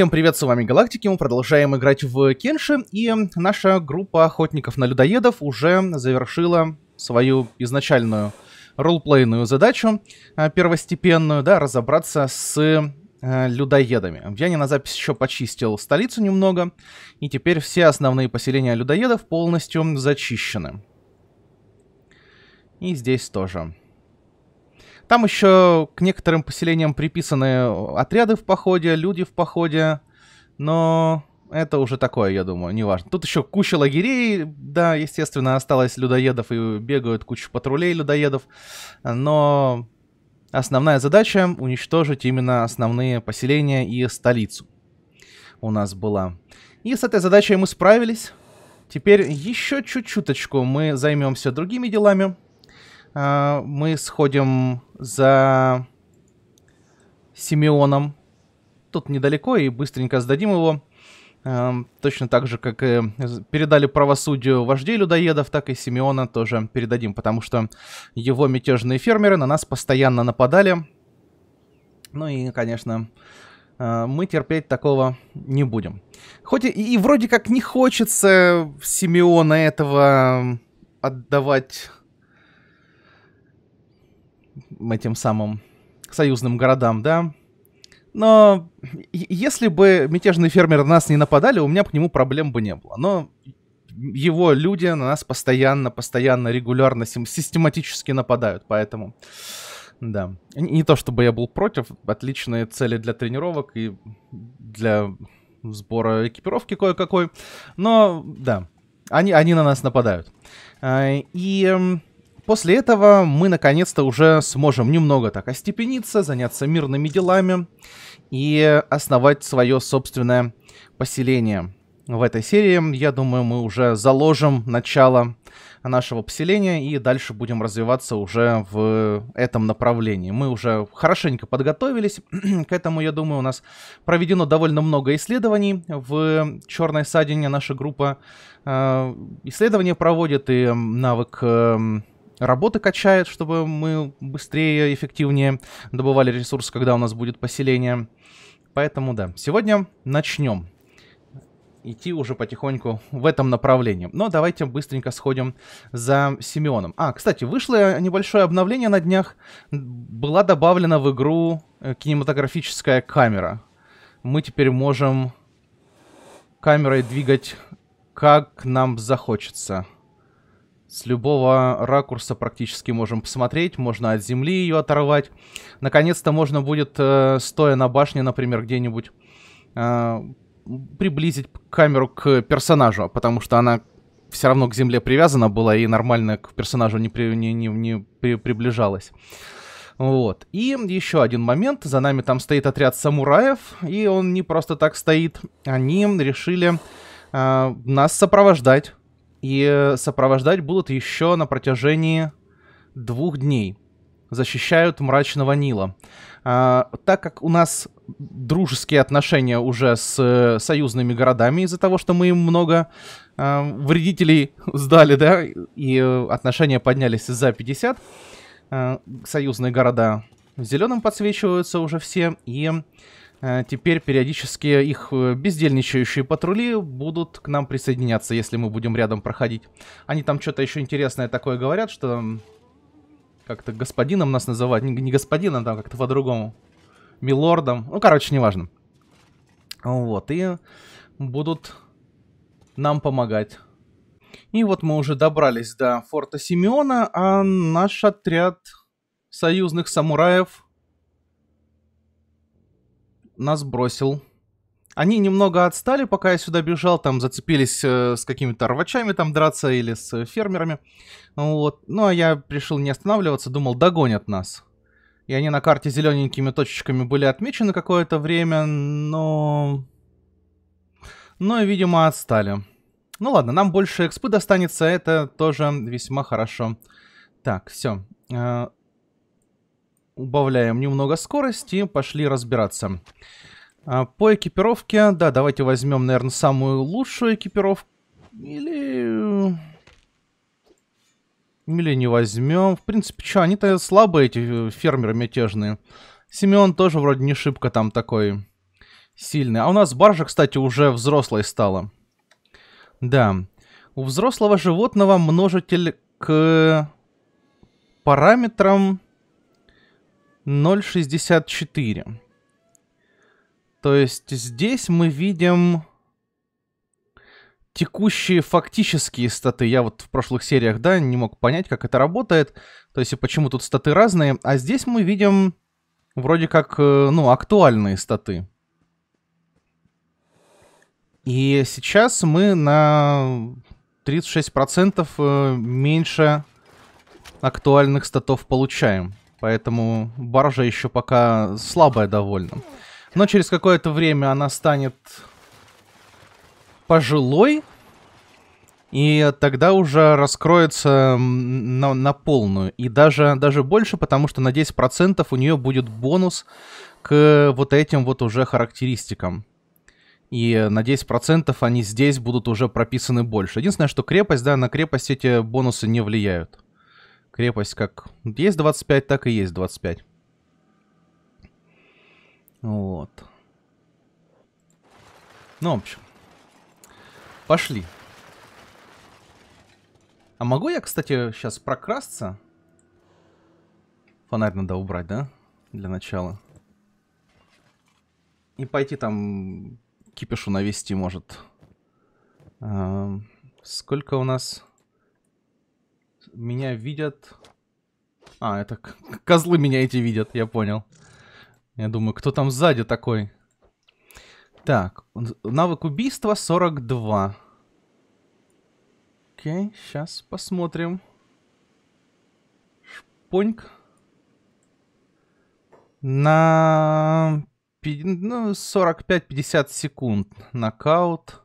Всем привет, с вами Галактики, мы продолжаем играть в Кенши, и наша группа охотников на людоедов уже завершила свою изначальную ролплейную задачу, э, первостепенную, да, разобраться с э, людоедами. Я не на запись еще почистил столицу немного, и теперь все основные поселения людоедов полностью зачищены. И здесь тоже. Там еще к некоторым поселениям приписаны отряды в походе, люди в походе, но это уже такое, я думаю, неважно. Тут еще куча лагерей, да, естественно, осталось людоедов и бегают куча патрулей людоедов, но основная задача уничтожить именно основные поселения и столицу у нас была. И с этой задачей мы справились. Теперь еще чуть-чуточку мы займемся другими делами. А, мы сходим за Симеоном. Тут недалеко, и быстренько сдадим его. А, точно так же, как и передали правосудию вождей людоедов, так и Симеона тоже передадим, потому что его мятежные фермеры на нас постоянно нападали. Ну и, конечно, а, мы терпеть такого не будем. Хоть и, и вроде как не хочется Симеона этого отдавать этим самым союзным городам, да. Но если бы мятежные фермеры на нас не нападали, у меня к нему проблем бы не было. Но его люди на нас постоянно, постоянно, регулярно, систематически нападают, поэтому... Да. Не то чтобы я был против, отличные цели для тренировок и для сбора экипировки кое-какой, но да, они, они на нас нападают. А, и После этого мы наконец-то уже сможем немного так остепениться, заняться мирными делами и основать свое собственное поселение. В этой серии, я думаю, мы уже заложим начало нашего поселения и дальше будем развиваться уже в этом направлении. Мы уже хорошенько подготовились к этому, я думаю, у нас проведено довольно много исследований в Черной Садине. Наша группа э, исследования проводит и навык э, работы качает, чтобы мы быстрее, эффективнее добывали ресурсы, когда у нас будет поселение. Поэтому да, сегодня начнем идти уже потихоньку в этом направлении. Но давайте быстренько сходим за Симеоном. А, кстати, вышло небольшое обновление на днях. Была добавлена в игру э, кинематографическая камера. Мы теперь можем камерой двигать как нам захочется. С любого ракурса практически можем посмотреть, можно от земли ее оторвать. Наконец-то можно будет, э, стоя на башне, например, где-нибудь, э, приблизить камеру к персонажу, потому что она все равно к земле привязана была и нормально к персонажу не, при, не, не, не при, приближалась. Вот. И еще один момент. За нами там стоит отряд самураев, и он не просто так стоит. Они решили э, нас сопровождать и сопровождать будут еще на протяжении двух дней. Защищают мрачного Нила. А, так как у нас дружеские отношения уже с союзными городами из-за того, что мы им много а, вредителей сдали, да, и отношения поднялись за 50, а, союзные города зеленым подсвечиваются уже все, и Э, теперь периодически их э, бездельничающие патрули будут к нам присоединяться, если мы будем рядом проходить. Они там что-то еще интересное такое говорят, что как-то господином нас называют. Не господином, там как-то по-другому. Милордом. Ну, короче, неважно. Вот, и будут нам помогать. И вот мы уже добрались до форта Симеона, а наш отряд союзных самураев нас бросил. Они немного отстали, пока я сюда бежал, там зацепились э, с какими-то рвачами там драться или с фермерами. Вот. Ну, а я решил не останавливаться, думал, догонят нас. И они на карте зелененькими точечками были отмечены какое-то время, но... Но, видимо, отстали. Ну ладно, нам больше экспы достанется, это тоже весьма хорошо. Так, все. Убавляем немного скорости, пошли разбираться. А, по экипировке, да, давайте возьмем, наверное, самую лучшую экипировку. Или... Или не возьмем. В принципе, что, они-то слабые, эти э, фермеры мятежные. Симеон тоже вроде не шибко там такой сильный. А у нас баржа, кстати, уже взрослой стала. Да. У взрослого животного множитель к параметрам 0.64. То есть здесь мы видим текущие фактические статы. Я вот в прошлых сериях, да, не мог понять, как это работает. То есть и почему тут статы разные. А здесь мы видим вроде как, э, ну, актуальные статы. И сейчас мы на 36% э, меньше актуальных статов получаем. Поэтому баржа еще пока слабая довольно. Но через какое-то время она станет пожилой. И тогда уже раскроется на, на полную. И даже, даже больше, потому что на 10% у нее будет бонус к вот этим вот уже характеристикам. И на 10% они здесь будут уже прописаны больше. Единственное, что крепость, да, на крепость эти бонусы не влияют. Крепость как есть 25, так и есть 25. Вот. Ну, в общем. Пошли. А могу я, кстати, сейчас прокрасться? Фонарь надо убрать, да? Для начала. И пойти там кипишу навести, может. А, сколько у нас... Меня видят... А, это козлы меня эти видят, я понял. Я думаю, кто там сзади такой? Так, навык убийства 42. Окей, сейчас посмотрим. Шпоньк. На ну, 45-50 секунд. Нокаут.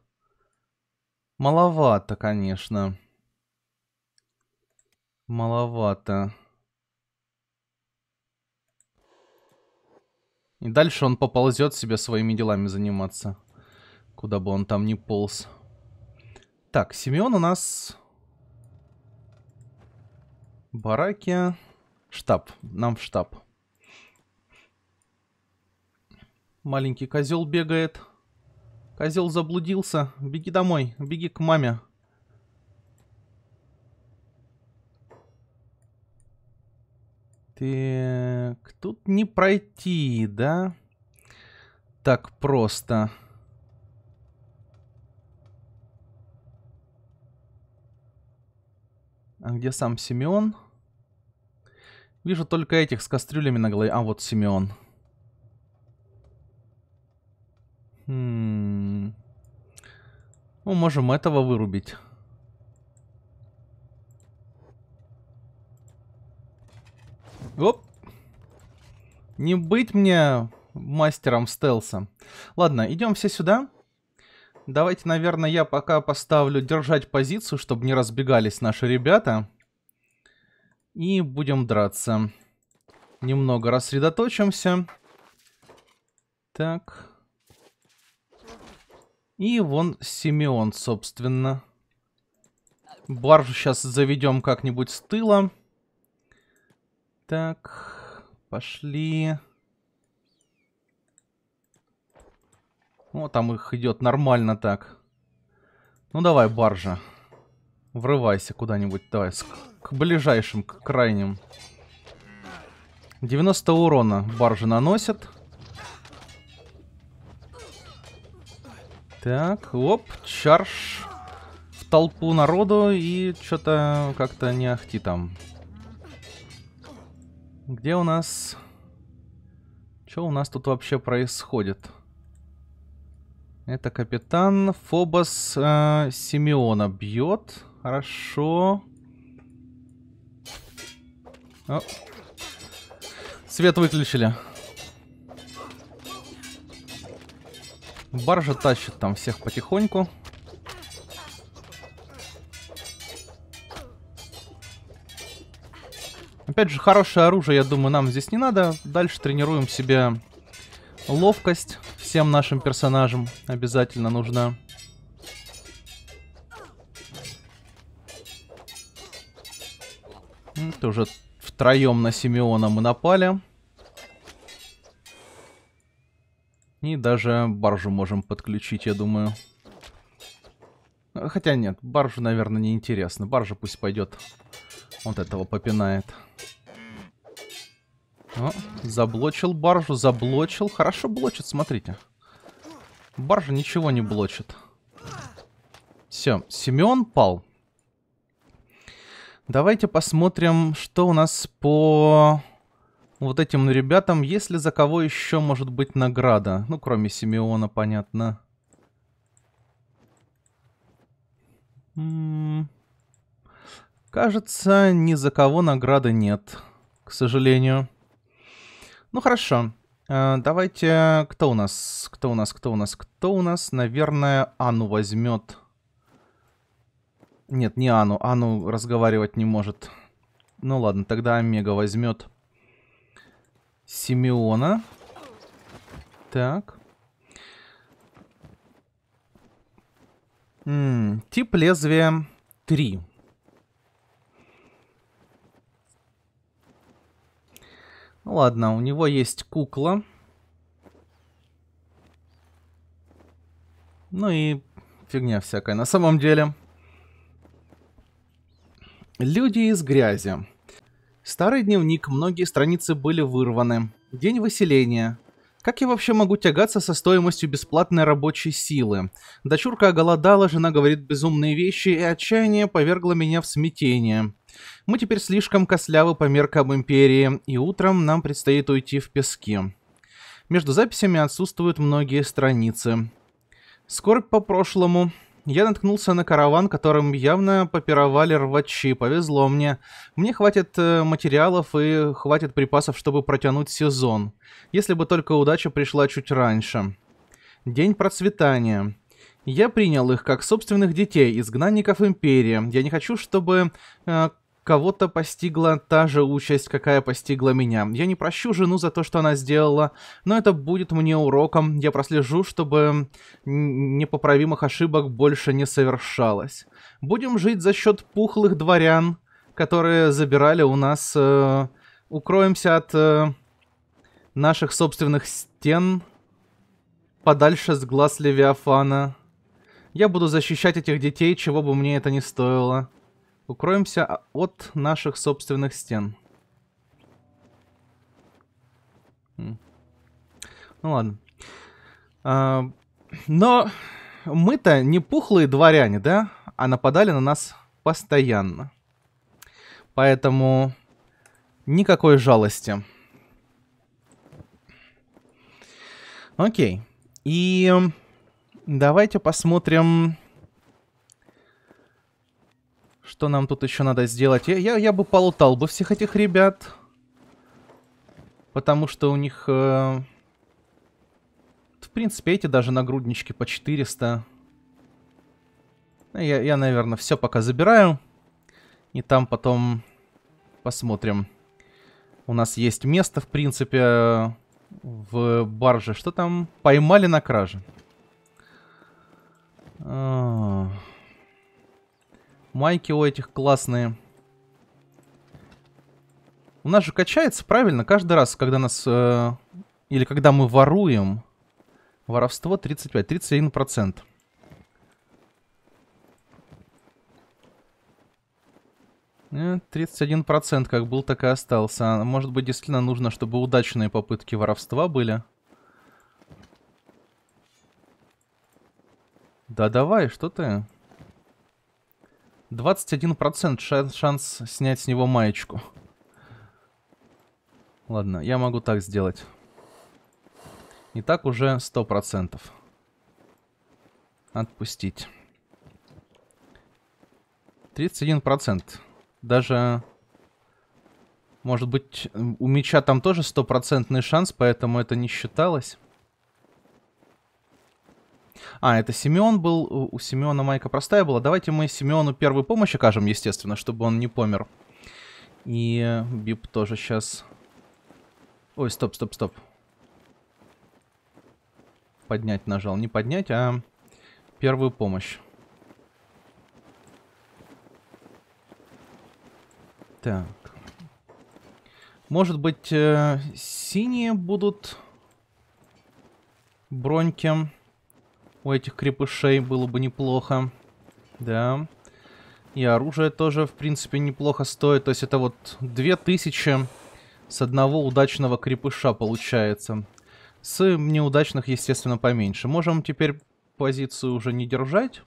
Маловато, конечно. Маловато. И дальше он поползет себе своими делами заниматься. Куда бы он там ни полз. Так, Симеон у нас... Бараки. Штаб. Нам в штаб. Маленький козел бегает. Козел заблудился. Беги домой. Беги к маме. Так, тут не пройти, да? Так просто. А где сам Симеон? Вижу только этих с кастрюлями на голове. А, вот Симеон. Хм. Ну, можем этого вырубить. Оп. Не быть мне мастером стелса. Ладно, идем все сюда. Давайте, наверное, я пока поставлю держать позицию, чтобы не разбегались наши ребята. И будем драться. Немного рассредоточимся. Так. И вон Симеон, собственно. Баржу сейчас заведем как-нибудь с тыла. Так, пошли. О, там их идет нормально так. Ну давай, баржа. Врывайся куда-нибудь, давай, к ближайшим, к крайним. 90 урона баржа наносит. Так, оп, чарж в толпу народу и что-то как-то не ахти там. Где у нас... Что у нас тут вообще происходит? Это капитан Фобос э, Симеона бьет. Хорошо. О. Свет выключили. Баржа тащит там всех потихоньку. Опять же, хорошее оружие, я думаю, нам здесь не надо. Дальше тренируем себе ловкость. Всем нашим персонажам обязательно нужна. Это уже втроем на Симеона мы напали. И даже баржу можем подключить, я думаю. Хотя нет, баржу, наверное, не интересно. Баржа пусть пойдет. Вот этого попинает. О, заблочил баржу, заблочил. Хорошо блочит, смотрите. Баржа ничего не блочит. Все, Семен пал. Давайте посмотрим, что у нас по вот этим ребятам. Есть ли за кого еще может быть награда? Ну, кроме Симеона, понятно. М -м Кажется, ни за кого награды нет, к сожалению. Ну, хорошо. Э, давайте... Кто у нас? Кто у нас? Кто у нас? Кто у нас? Наверное, Ану возьмет. Нет, не Ану. Ану разговаривать не может. Ну ладно, тогда Омега возьмет Симеона. Так. М -м, тип лезвия 3. Ладно, у него есть кукла. Ну и фигня всякая. На самом деле... Люди из грязи. Старый дневник, многие страницы были вырваны. День выселения. Как я вообще могу тягаться со стоимостью бесплатной рабочей силы? Дочурка оголодала, жена говорит безумные вещи, и отчаяние повергло меня в смятение. Мы теперь слишком кослявы по меркам Империи, и утром нам предстоит уйти в пески. Между записями отсутствуют многие страницы. Скорбь по прошлому. Я наткнулся на караван, которым явно попировали рвачи. Повезло мне. Мне хватит э, материалов и хватит припасов, чтобы протянуть сезон. Если бы только удача пришла чуть раньше. День процветания. Я принял их как собственных детей, изгнанников Империи. Я не хочу, чтобы э, кого-то постигла та же участь, какая постигла меня. Я не прощу жену за то, что она сделала, но это будет мне уроком. Я прослежу, чтобы непоправимых ошибок больше не совершалось. Будем жить за счет пухлых дворян, которые забирали у нас... Э, укроемся от э, наших собственных стен подальше с глаз Левиафана. Я буду защищать этих детей, чего бы мне это ни стоило. Укроемся от наших собственных стен. Ну ладно. А, но мы-то не пухлые дворяне, да? А нападали на нас постоянно. Поэтому никакой жалости. Окей. И давайте посмотрим что нам тут еще надо сделать? Я, я, я бы полутал бы всех этих ребят. Потому что у них... Э, в принципе, эти даже нагруднички по 400. Я, я наверное, все пока забираю. И там потом посмотрим. У нас есть место, в принципе, в барже. Что там? Поймали на краже. А -а -а. Майки у этих классные. У нас же качается, правильно? Каждый раз, когда нас... Э, или когда мы воруем... Воровство 35, 31%. Э, 31% как был, так и остался. Может быть, действительно нужно, чтобы удачные попытки воровства были. Да давай, что ты... 21% шанс, шанс снять с него маечку. Ладно, я могу так сделать. И так уже 100%. Отпустить. 31%. Даже... Может быть, у меча там тоже стопроцентный шанс, поэтому это не считалось. А, это Семен был. У Семена майка простая была. Давайте мы Семену первую помощь окажем, естественно, чтобы он не помер. И Бип тоже сейчас... Ой, стоп, стоп, стоп. Поднять нажал. Не поднять, а первую помощь. Так. Может быть, э, синие будут броньки у этих крепышей было бы неплохо. Да. И оружие тоже, в принципе, неплохо стоит. То есть это вот 2000 с одного удачного крепыша получается. С неудачных, естественно, поменьше. Можем теперь позицию уже не держать.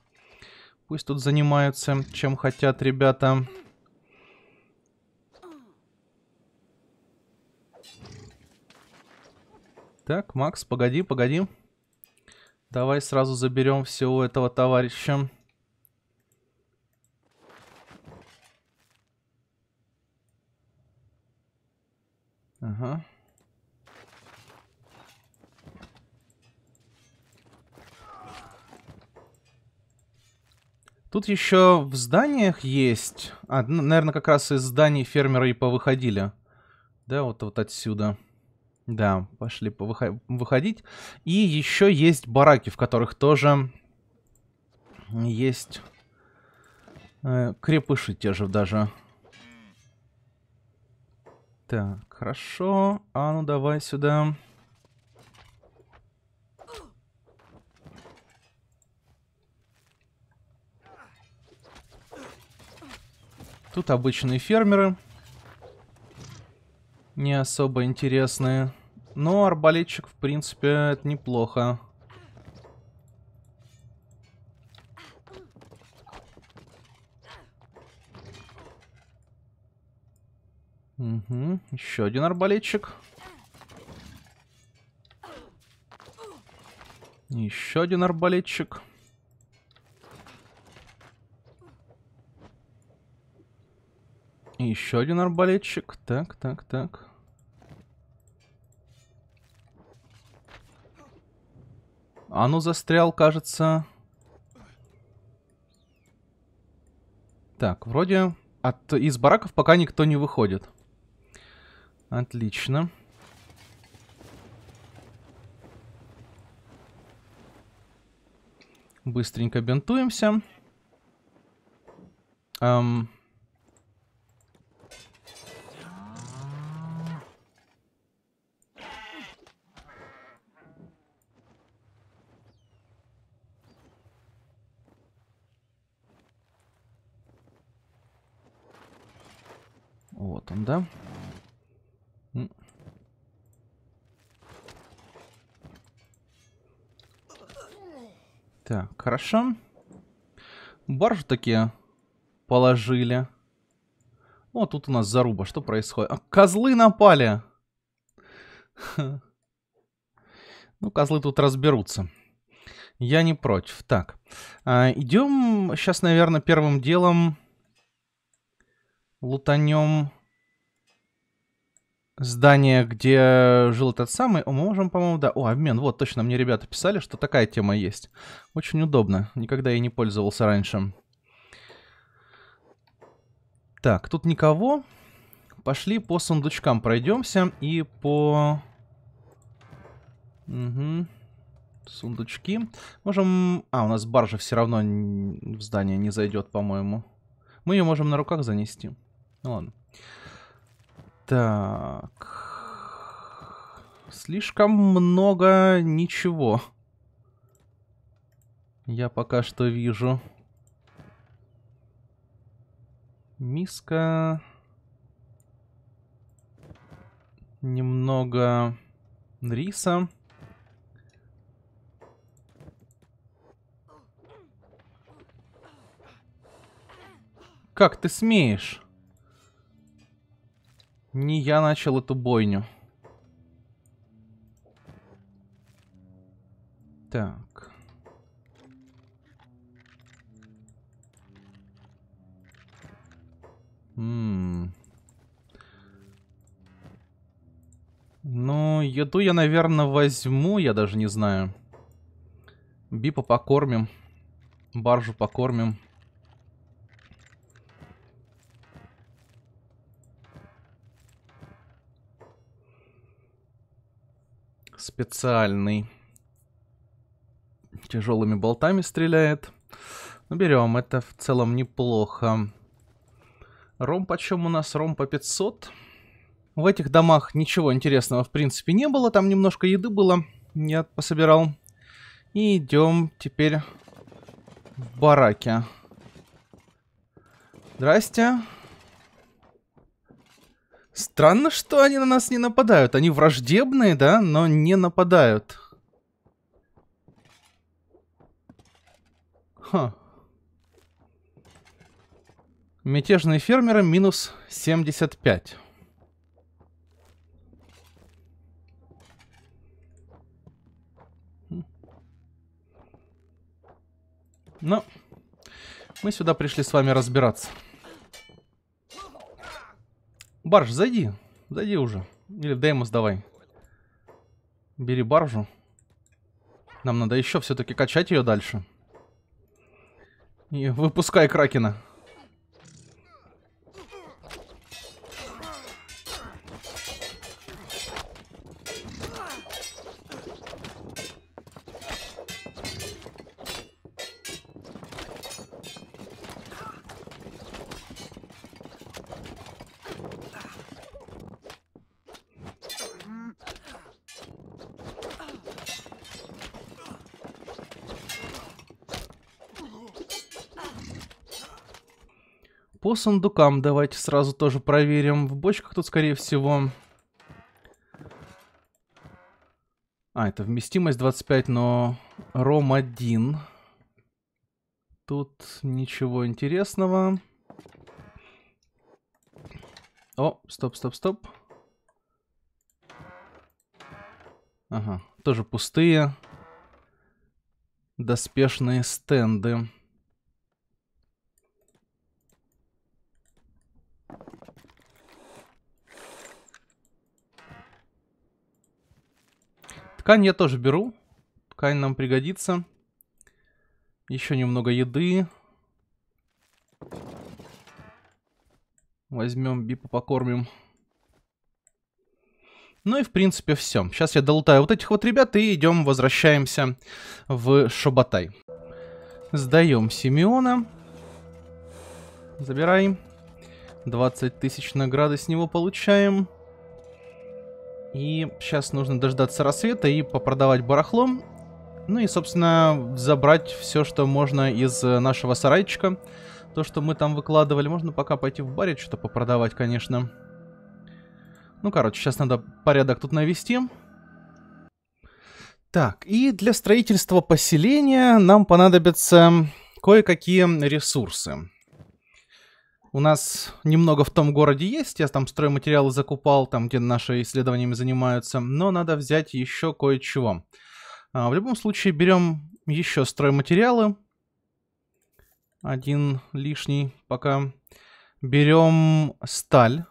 Пусть тут занимаются, чем хотят ребята. Так, Макс, погоди, погоди. Давай сразу заберем все у этого товарища. Ага. Тут еще в зданиях есть... А, наверное, как раз из зданий фермеры и повыходили. Да, вот, вот отсюда. Да, пошли выходить. И еще есть бараки, в которых тоже есть э, крепыши те же даже. Так, хорошо. А ну давай сюда. Тут обычные фермеры. Не особо интересные. Но арбалетчик, в принципе, это неплохо. Угу. Еще один арбалетчик. Еще один арбалетчик. Еще один арбалетчик. Так, так, так. А ну застрял, кажется. Так, вроде от из бараков пока никто не выходит. Отлично. Быстренько бинтуемся. Эм... Он, да? Так, хорошо. Баржу такие положили. О, тут у нас заруба. Что происходит? А, козлы напали! Ну, козлы тут разберутся. Я не против. Так, а, идем сейчас, наверное, первым делом лутанем здание, где жил этот самый. О, мы можем, по-моему, да. О, обмен. Вот, точно, мне ребята писали, что такая тема есть. Очень удобно. Никогда я не пользовался раньше. Так, тут никого. Пошли по сундучкам пройдемся. И по... Угу. Сундучки. Можем... А, у нас баржа все равно в здание не зайдет, по-моему. Мы ее можем на руках занести. Ну ладно. Так. Слишком много ничего. Я пока что вижу. Миска. Немного риса. Как ты смеешь? Не я начал эту бойню. Так. Ммм. Ну, еду я, наверное, возьму, я даже не знаю. Бипа покормим. Баржу покормим. Специальный. Тяжелыми болтами стреляет. Ну, берем. Это в целом неплохо. Ром почем у нас? Ром по 500. В этих домах ничего интересного в принципе не было. Там немножко еды было. Нет, пособирал. И идем теперь в бараки. Здрасте. Странно, что они на нас не нападают. Они враждебные, да, но не нападают. Ха. Мятежные фермеры минус 75. Но мы сюда пришли с вами разбираться. Барж, зайди. Зайди уже. Или Деймос давай. Бери баржу. Нам надо еще все-таки качать ее дальше. И выпускай Кракена. По сундукам давайте сразу тоже проверим. В бочках тут, скорее всего... А, это вместимость 25, но ром 1. Тут ничего интересного. О, стоп, стоп, стоп. Ага, тоже пустые. Доспешные стенды. Ткань я тоже беру. Ткань нам пригодится. Еще немного еды. Возьмем бипа, покормим. Ну и в принципе все. Сейчас я долутаю вот этих вот ребят и идем, возвращаемся в Шоботай. Сдаем Симеона. Забираем. 20 тысяч награды с него получаем. И сейчас нужно дождаться рассвета и попродавать барахло. Ну и, собственно, забрать все, что можно из нашего сарайчика. То, что мы там выкладывали. Можно пока пойти в баре что-то попродавать, конечно. Ну, короче, сейчас надо порядок тут навести. Так, и для строительства поселения нам понадобятся кое-какие ресурсы. У нас немного в том городе есть, я там стройматериалы закупал, там, где наши исследованиями занимаются, но надо взять еще кое-чего. А, в любом случае берем еще стройматериалы. Один лишний пока. Берем сталь.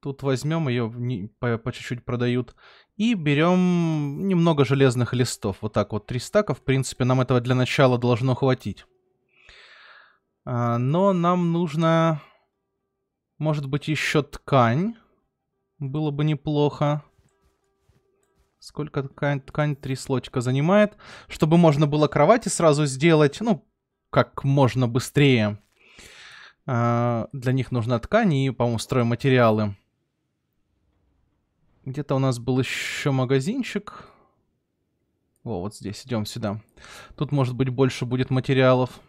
Тут возьмем ее, по, чуть-чуть продают. И берем немного железных листов. Вот так вот, три стака. В принципе, нам этого для начала должно хватить. А, но нам нужно, может быть, еще ткань. Было бы неплохо. Сколько ткань? Ткань три слотика занимает. Чтобы можно было кровати сразу сделать, ну, как можно быстрее. А, для них нужна ткань и, по-моему, стройматериалы. Где-то у нас был еще магазинчик. О, вот здесь, идем сюда. Тут, может быть, больше будет материалов.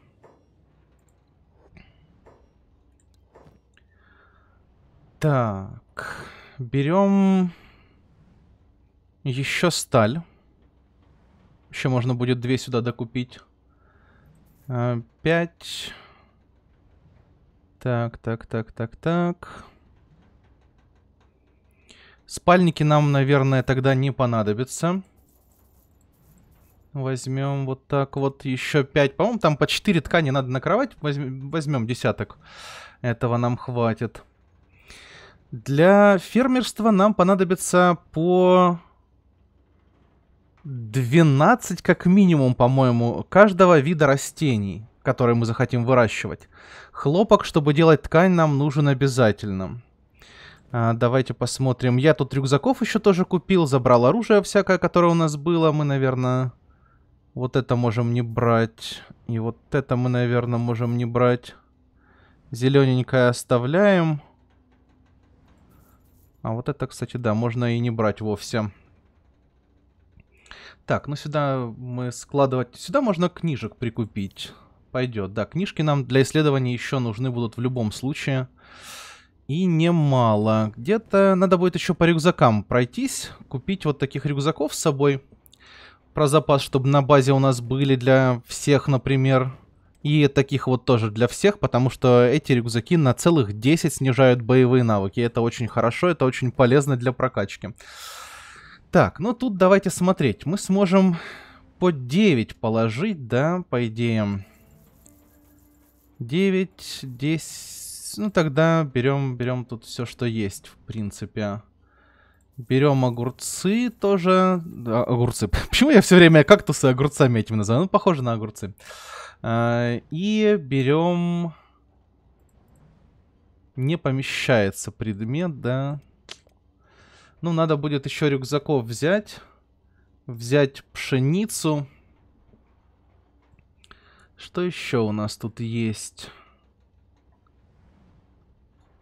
Так, берем еще сталь. Еще можно будет две сюда докупить. А, пять. Так, так, так, так, так. Спальники нам, наверное, тогда не понадобятся. Возьмем вот так вот еще пять. По-моему, там по четыре ткани надо на кровать. Возьмем, возьмем десяток. Этого нам хватит. Для фермерства нам понадобится по 12 как минимум, по-моему, каждого вида растений, которые мы захотим выращивать. Хлопок, чтобы делать ткань, нам нужен обязательно. А, давайте посмотрим. Я тут рюкзаков еще тоже купил, забрал оружие всякое, которое у нас было. Мы, наверное, вот это можем не брать. И вот это мы, наверное, можем не брать. Зелененькое Так, ну сюда мы складывать... Сюда можно книжек прикупить. Пойдет, да. Книжки нам для исследования еще нужны будут в любом случае. И немало. Где-то надо будет еще по рюкзакам пройтись. Купить вот таких рюкзаков с собой. Про запас, чтобы на базе у нас были для всех, например. И таких вот тоже для всех, потому что эти рюкзаки на целых 10 снижают боевые навыки. Это очень хорошо, это очень полезно для прокачки. Так, ну тут давайте смотреть. Мы сможем по 9 положить, да, по идее. 9, 10... Ну тогда берем, берем тут все, что есть, в принципе. Берем огурцы тоже. Да, огурцы. Почему я все время кактусы огурцами этим называю? Ну, похоже на огурцы. А, и берем... Не помещается предмет, да. Ну, надо будет еще рюкзаков взять. Взять пшеницу. Что еще у нас тут есть?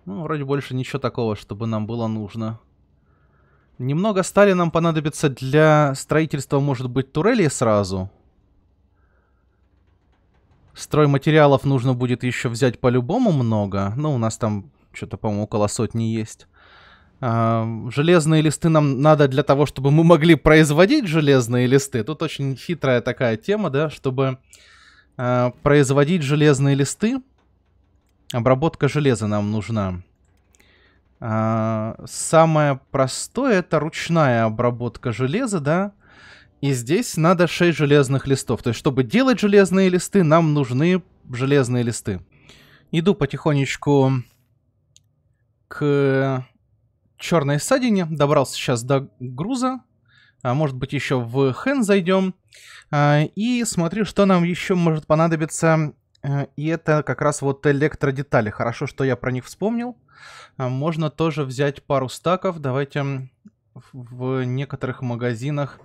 Ну, вроде больше ничего такого, чтобы нам было нужно. Немного стали нам понадобится для строительства, может быть, турелей сразу. Стройматериалов нужно будет еще взять по-любому много. Ну, у нас там что-то, по-моему, около сотни есть. А, железные листы нам надо для того, чтобы мы могли производить железные листы. Тут очень хитрая такая тема, да, чтобы а, производить железные листы. Обработка железа нам нужна. А, самое простое это ручная обработка железа, да. И здесь надо 6 железных листов. То есть, чтобы делать железные листы, нам нужны железные листы. Иду потихонечку к черной ссадине. Добрался сейчас до груза. А может быть, еще в Хэн зайдем. А, и смотрю, что нам еще может понадобиться. А, и это как раз вот электродетали. Хорошо, что я про них вспомнил. А, можно тоже взять пару стаков. Давайте в некоторых магазинах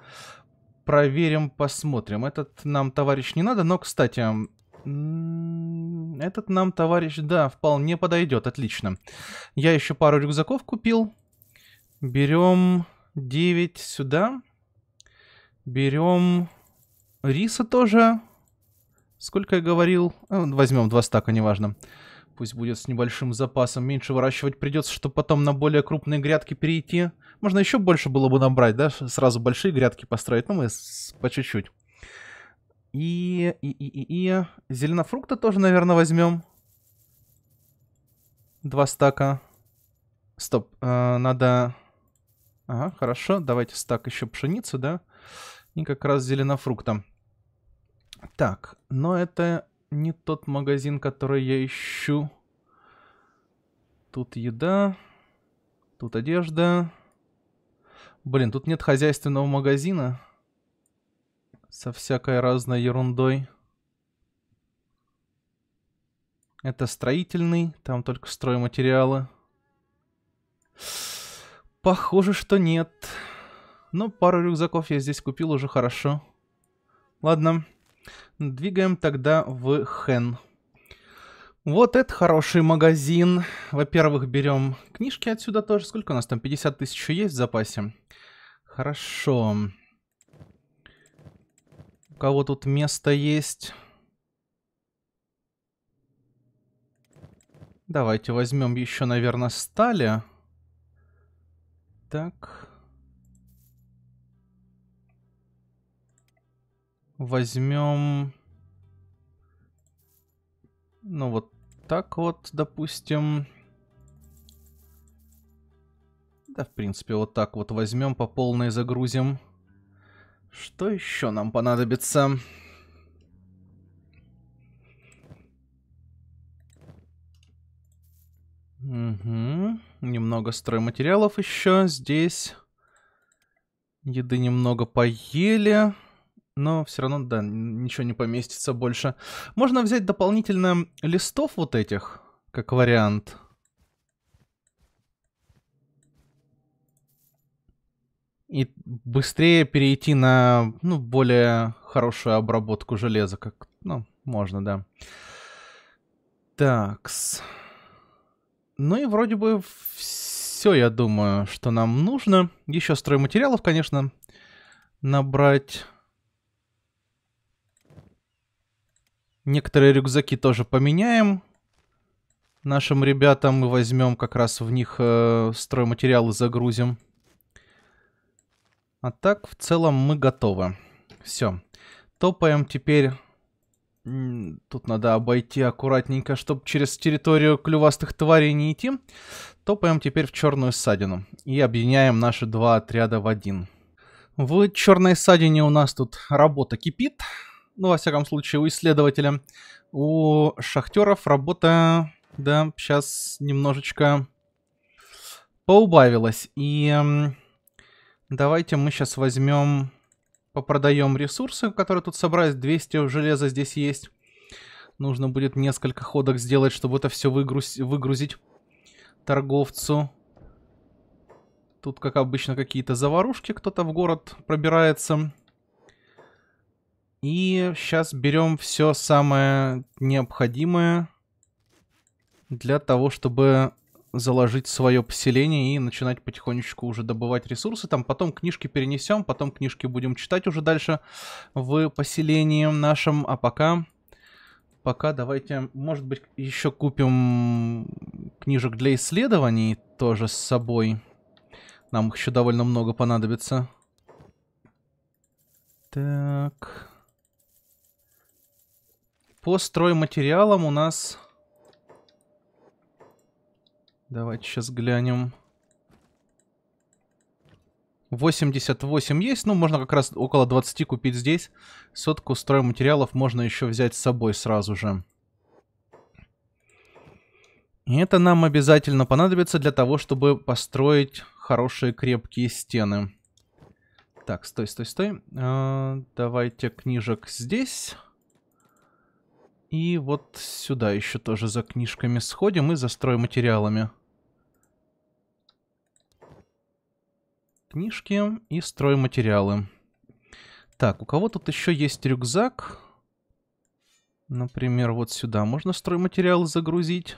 проверим, посмотрим. Этот нам товарищ не надо, но, кстати, этот нам товарищ, да, вполне подойдет, отлично. Я еще пару рюкзаков купил. Берем 9 сюда. Берем риса тоже. Сколько я говорил? А, возьмем два стака, неважно. Пусть будет с небольшим запасом. Меньше выращивать придется, чтобы потом на более крупные грядки перейти. Можно еще больше было бы набрать, да? Сразу большие грядки построить. Ну, мы с... по чуть-чуть. И, и, и, и, и... Зеленофрукта тоже, наверное, возьмем. Два стака. Стоп, э, надо... Ага, хорошо. Давайте стак еще пшеницы, да? И как раз зеленофрукта. Так, но это не тот магазин, который я ищу. Тут еда. Тут одежда. Блин, тут нет хозяйственного магазина. Со всякой разной ерундой. Это строительный. Там только стройматериалы. Похоже, что нет. Но пару рюкзаков я здесь купил уже хорошо. Ладно. Двигаем тогда в Хэн. Вот это хороший магазин. Во-первых, берем книжки отсюда тоже. Сколько у нас там? 50 тысяч есть в запасе? Хорошо. У кого тут место есть? Давайте возьмем еще, наверное, стали. Так. Возьмем... Ну вот так вот, допустим. Да, в принципе, вот так вот возьмем, по полной загрузим. Что еще нам понадобится? Угу. Немного стройматериалов еще здесь. Еды немного поели. Но все равно, да, ничего не поместится больше. Можно взять дополнительно листов вот этих, как вариант. И быстрее перейти на, ну, более хорошую обработку железа, как, ну, можно, да. Такс. Ну и вроде бы все, я думаю, что нам нужно. Еще стройматериалов, конечно, набрать. Некоторые рюкзаки тоже поменяем. Нашим ребятам мы возьмем как раз в них э, стройматериалы загрузим. А так, в целом, мы готовы. Все. Топаем теперь... Тут надо обойти аккуратненько, чтобы через территорию клювастых тварей не идти. Топаем теперь в черную ссадину. И объединяем наши два отряда в один. В черной ссадине у нас тут работа кипит. Ну, во всяком случае, у исследователя. У шахтеров работа, да, сейчас немножечко поубавилась. И давайте мы сейчас возьмем, попродаем ресурсы, которые тут собрались. 200 железа здесь есть. Нужно будет несколько ходок сделать, чтобы это все выгруз... выгрузить торговцу. Тут, как обычно, какие-то заварушки. Кто-то в город пробирается. И сейчас берем все самое необходимое для того, чтобы заложить свое поселение и начинать потихонечку уже добывать ресурсы. Там потом книжки перенесем, потом книжки будем читать уже дальше в поселении нашем. А пока, пока давайте, может быть, еще купим книжек для исследований тоже с собой. Нам их еще довольно много понадобится. Так. По стройматериалам у нас... Давайте сейчас глянем. 88 есть, ну, можно как раз около 20 купить здесь. Сотку стройматериалов можно еще взять с собой сразу же. И это нам обязательно понадобится для того, чтобы построить хорошие крепкие стены. Так, стой, стой, стой. А, давайте книжек здесь. И вот сюда еще тоже за книжками сходим и за стройматериалами. Книжки и стройматериалы. Так, у кого тут еще есть рюкзак? Например, вот сюда можно стройматериалы загрузить.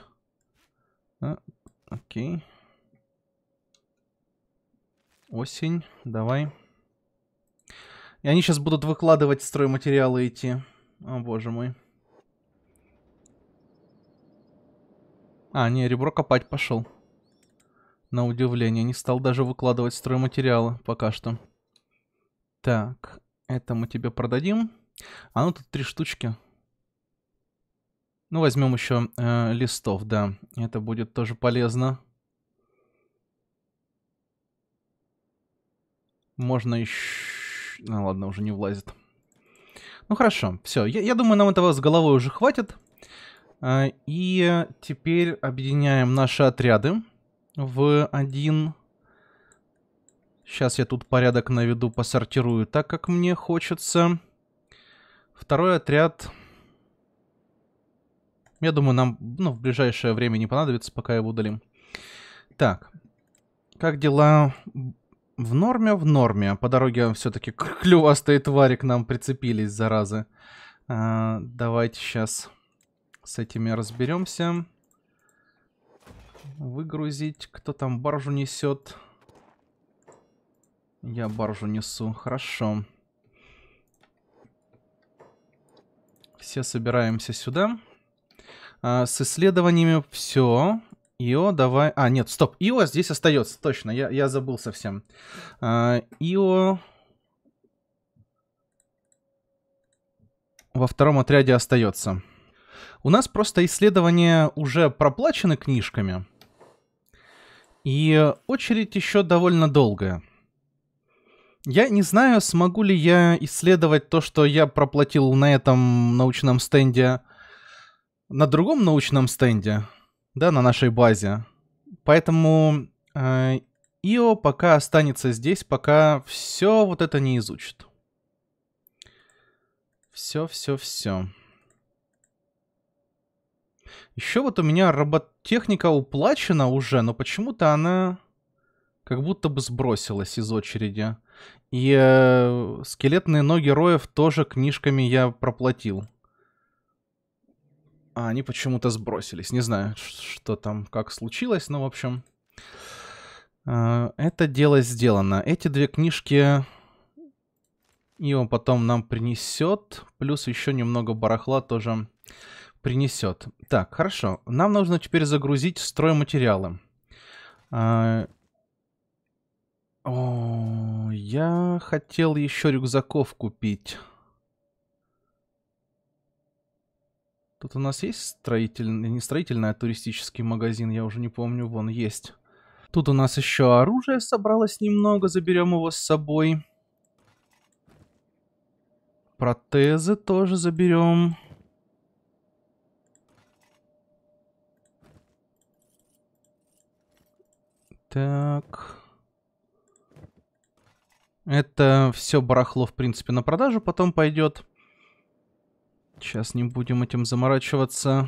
А, окей. Осень, давай. И они сейчас будут выкладывать стройматериалы идти. О, боже мой. А, не, ребро копать пошел. На удивление, не стал даже выкладывать стройматериалы пока что. Так, это мы тебе продадим. А ну тут три штучки. Ну, возьмем еще э, листов, да. Это будет тоже полезно. Можно еще... Ну ладно, уже не влазит. Ну хорошо, все. Я, я думаю, нам этого с головой уже хватит. А, и теперь объединяем наши отряды в один. Сейчас я тут порядок наведу, посортирую так, как мне хочется. Второй отряд... Я думаю, нам ну, в ближайшее время не понадобится, пока его удалим. Так. Как дела в норме, в норме. По дороге все-таки клювастые твари к нам прицепились, заразы. А, давайте сейчас с этими разберемся. Выгрузить. Кто там баржу несет? Я баржу несу. Хорошо. Все собираемся сюда. А, с исследованиями все. Ио, давай... А, нет, стоп. Ио здесь остается, точно. Я, я забыл совсем. А, Ио... Во втором отряде остается. У нас просто исследования уже проплачены книжками. И очередь еще довольно долгая. Я не знаю, смогу ли я исследовать то, что я проплатил на этом научном стенде, на другом научном стенде да, на нашей базе. Поэтому э, Ио пока останется здесь, пока все вот это не изучит. Все, все, все. Еще вот у меня роботехника уплачена уже, но почему-то она как будто бы сбросилась из очереди. И э, скелетные ноги роев тоже книжками я проплатил. А они почему-то сбросились. Не знаю, что там, как случилось, но, в общем... Э, это дело сделано. Эти две книжки... И он потом нам принесет. Плюс еще немного барахла тоже принесет. Так, хорошо. Нам нужно теперь загрузить стройматериалы. А... О, я хотел еще рюкзаков купить. Тут у нас есть строительный, не строительный, а туристический магазин, я уже не помню, вон есть. Тут у нас еще оружие собралось немного, заберем его с собой. Протезы тоже заберем. Так. Это все барахло, в принципе, на продажу потом пойдет. Сейчас не будем этим заморачиваться.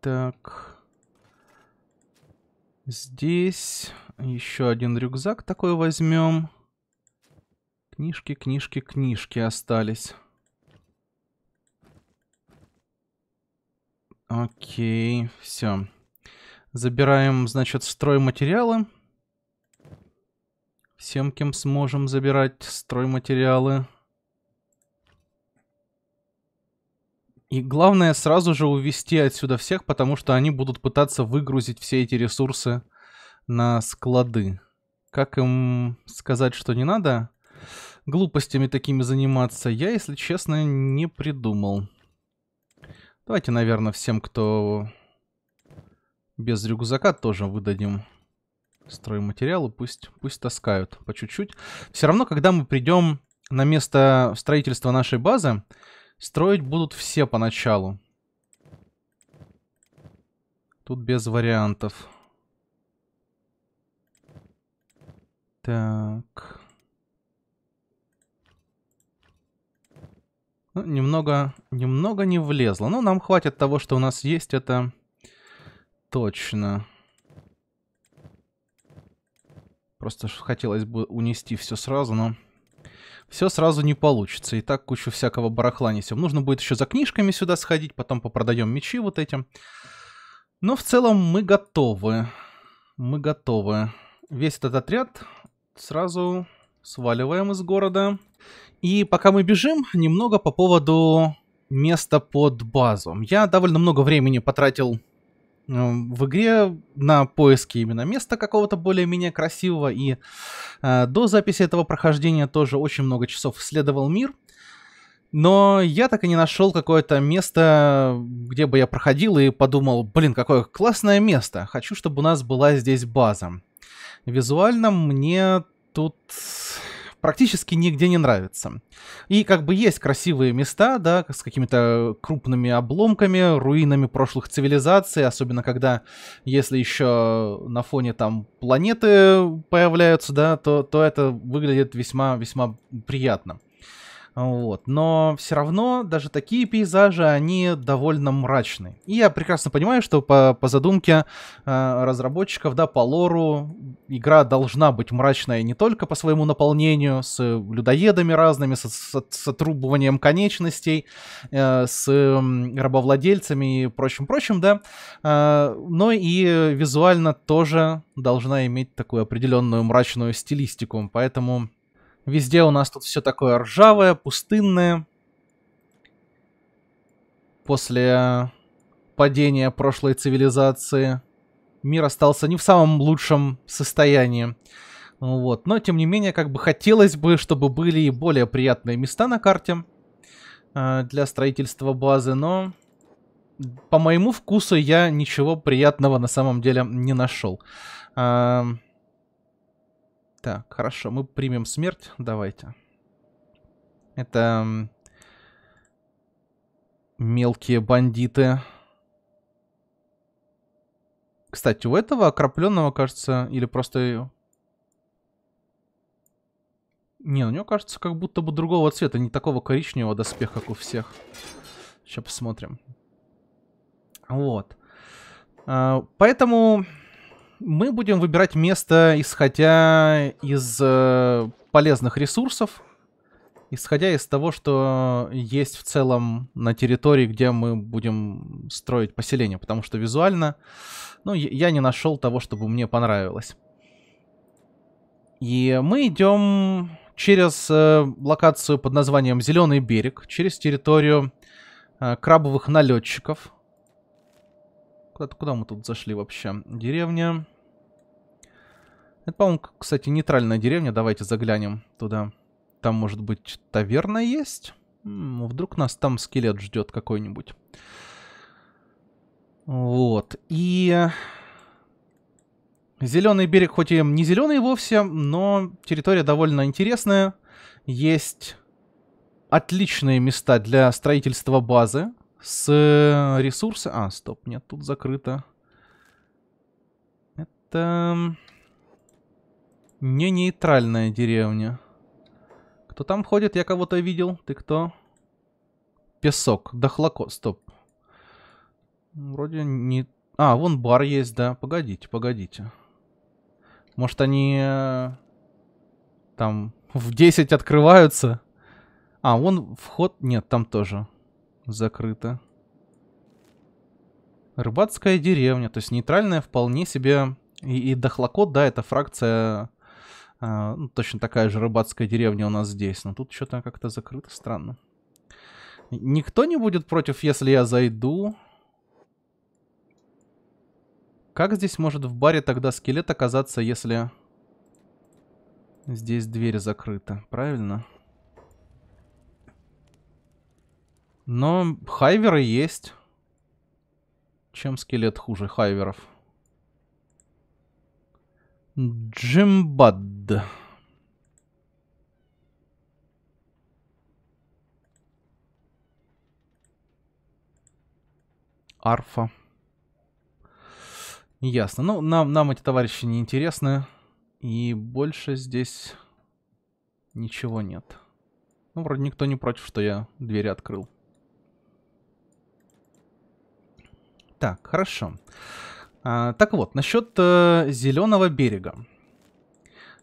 Так. Здесь еще один рюкзак такой возьмем. Книжки, книжки, книжки остались. Окей, все. Забираем, значит, стройматериалы. Всем, кем сможем забирать стройматериалы. И главное сразу же увести отсюда всех, потому что они будут пытаться выгрузить все эти ресурсы на склады. Как им сказать, что не надо глупостями такими заниматься, я, если честно, не придумал. Давайте, наверное, всем, кто без рюкзака, тоже выдадим стройматериалы. Пусть, пусть таскают по чуть-чуть. Все равно, когда мы придем на место строительства нашей базы, Строить будут все поначалу. Тут без вариантов. Так. Ну, немного, немного не влезло. Но нам хватит того, что у нас есть, это точно. Просто хотелось бы унести все сразу, но все сразу не получится. И так кучу всякого барахла несем. Нужно будет еще за книжками сюда сходить, потом попродаем мечи вот этим. Но в целом мы готовы. Мы готовы. Весь этот отряд сразу сваливаем из города. И пока мы бежим, немного по поводу места под базу. Я довольно много времени потратил в игре на поиски именно места какого-то более-менее красивого. И э, до записи этого прохождения тоже очень много часов исследовал мир. Но я так и не нашел какое-то место, где бы я проходил и подумал, блин, какое классное место. Хочу, чтобы у нас была здесь база. Визуально мне тут практически нигде не нравится. И как бы есть красивые места, да, с какими-то крупными обломками, руинами прошлых цивилизаций, особенно когда, если еще на фоне там планеты появляются, да, то, то это выглядит весьма-весьма приятно. Вот. Но все равно даже такие пейзажи, они довольно мрачные. И я прекрасно понимаю, что по, по задумке э, разработчиков, да, по лору, игра должна быть мрачная не только по своему наполнению, с людоедами разными, с, с, с отрубыванием конечностей, э, с э, рабовладельцами и прочим-прочим, да, э, но и визуально тоже должна иметь такую определенную мрачную стилистику. Поэтому Везде у нас тут все такое ржавое, пустынное. После падения прошлой цивилизации мир остался не в самом лучшем состоянии. Вот. Но, тем не менее, как бы хотелось бы, чтобы были и более приятные места на карте э, для строительства базы, но по моему вкусу я ничего приятного на самом деле не нашел. Э, так, хорошо, мы примем смерть. Давайте. Это мелкие бандиты. Кстати, у этого окропленного, кажется, или просто... Не, у него кажется, как будто бы другого цвета, не такого коричневого доспеха, как у всех. Сейчас посмотрим. Вот. А, поэтому мы будем выбирать место, исходя из э, полезных ресурсов, исходя из того, что есть в целом на территории, где мы будем строить поселение, потому что визуально, ну, я не нашел того, чтобы мне понравилось. И мы идем через э, локацию под названием Зеленый берег, через территорию э, крабовых налетчиков. Куда, куда мы тут зашли вообще? Деревня. Это, по-моему, кстати, нейтральная деревня. Давайте заглянем туда. Там, может быть, таверна есть? М -м, вдруг нас там скелет ждет какой-нибудь. Вот. И... Зеленый берег, хоть и не зеленый вовсе, но территория довольно интересная. Есть отличные места для строительства базы с ресурсы... А, стоп, нет, тут закрыто. Это не нейтральная деревня. Кто там ходит? Я кого-то видел. Ты кто? Песок. Дохлоко. Стоп. Вроде не... А, вон бар есть, да. Погодите, погодите. Может, они... Э, там в 10 открываются? А, вон вход... Нет, там тоже закрыто. Рыбацкая деревня. То есть нейтральная вполне себе... И, и Дохлокот, да, это фракция... А, ну, точно такая же рыбацкая деревня у нас здесь. Но тут что-то как-то закрыто, странно. Никто не будет против, если я зайду... Как здесь может в баре тогда скелет оказаться, если здесь дверь закрыта? Правильно? Но хайверы есть. Чем скелет хуже хайверов? Джимбад. Арфа. Ясно. Ну, нам, нам эти товарищи не интересны. И больше здесь ничего нет. Ну, вроде никто не против, что я двери открыл. Так, хорошо. А, так вот, насчет э, зеленого берега.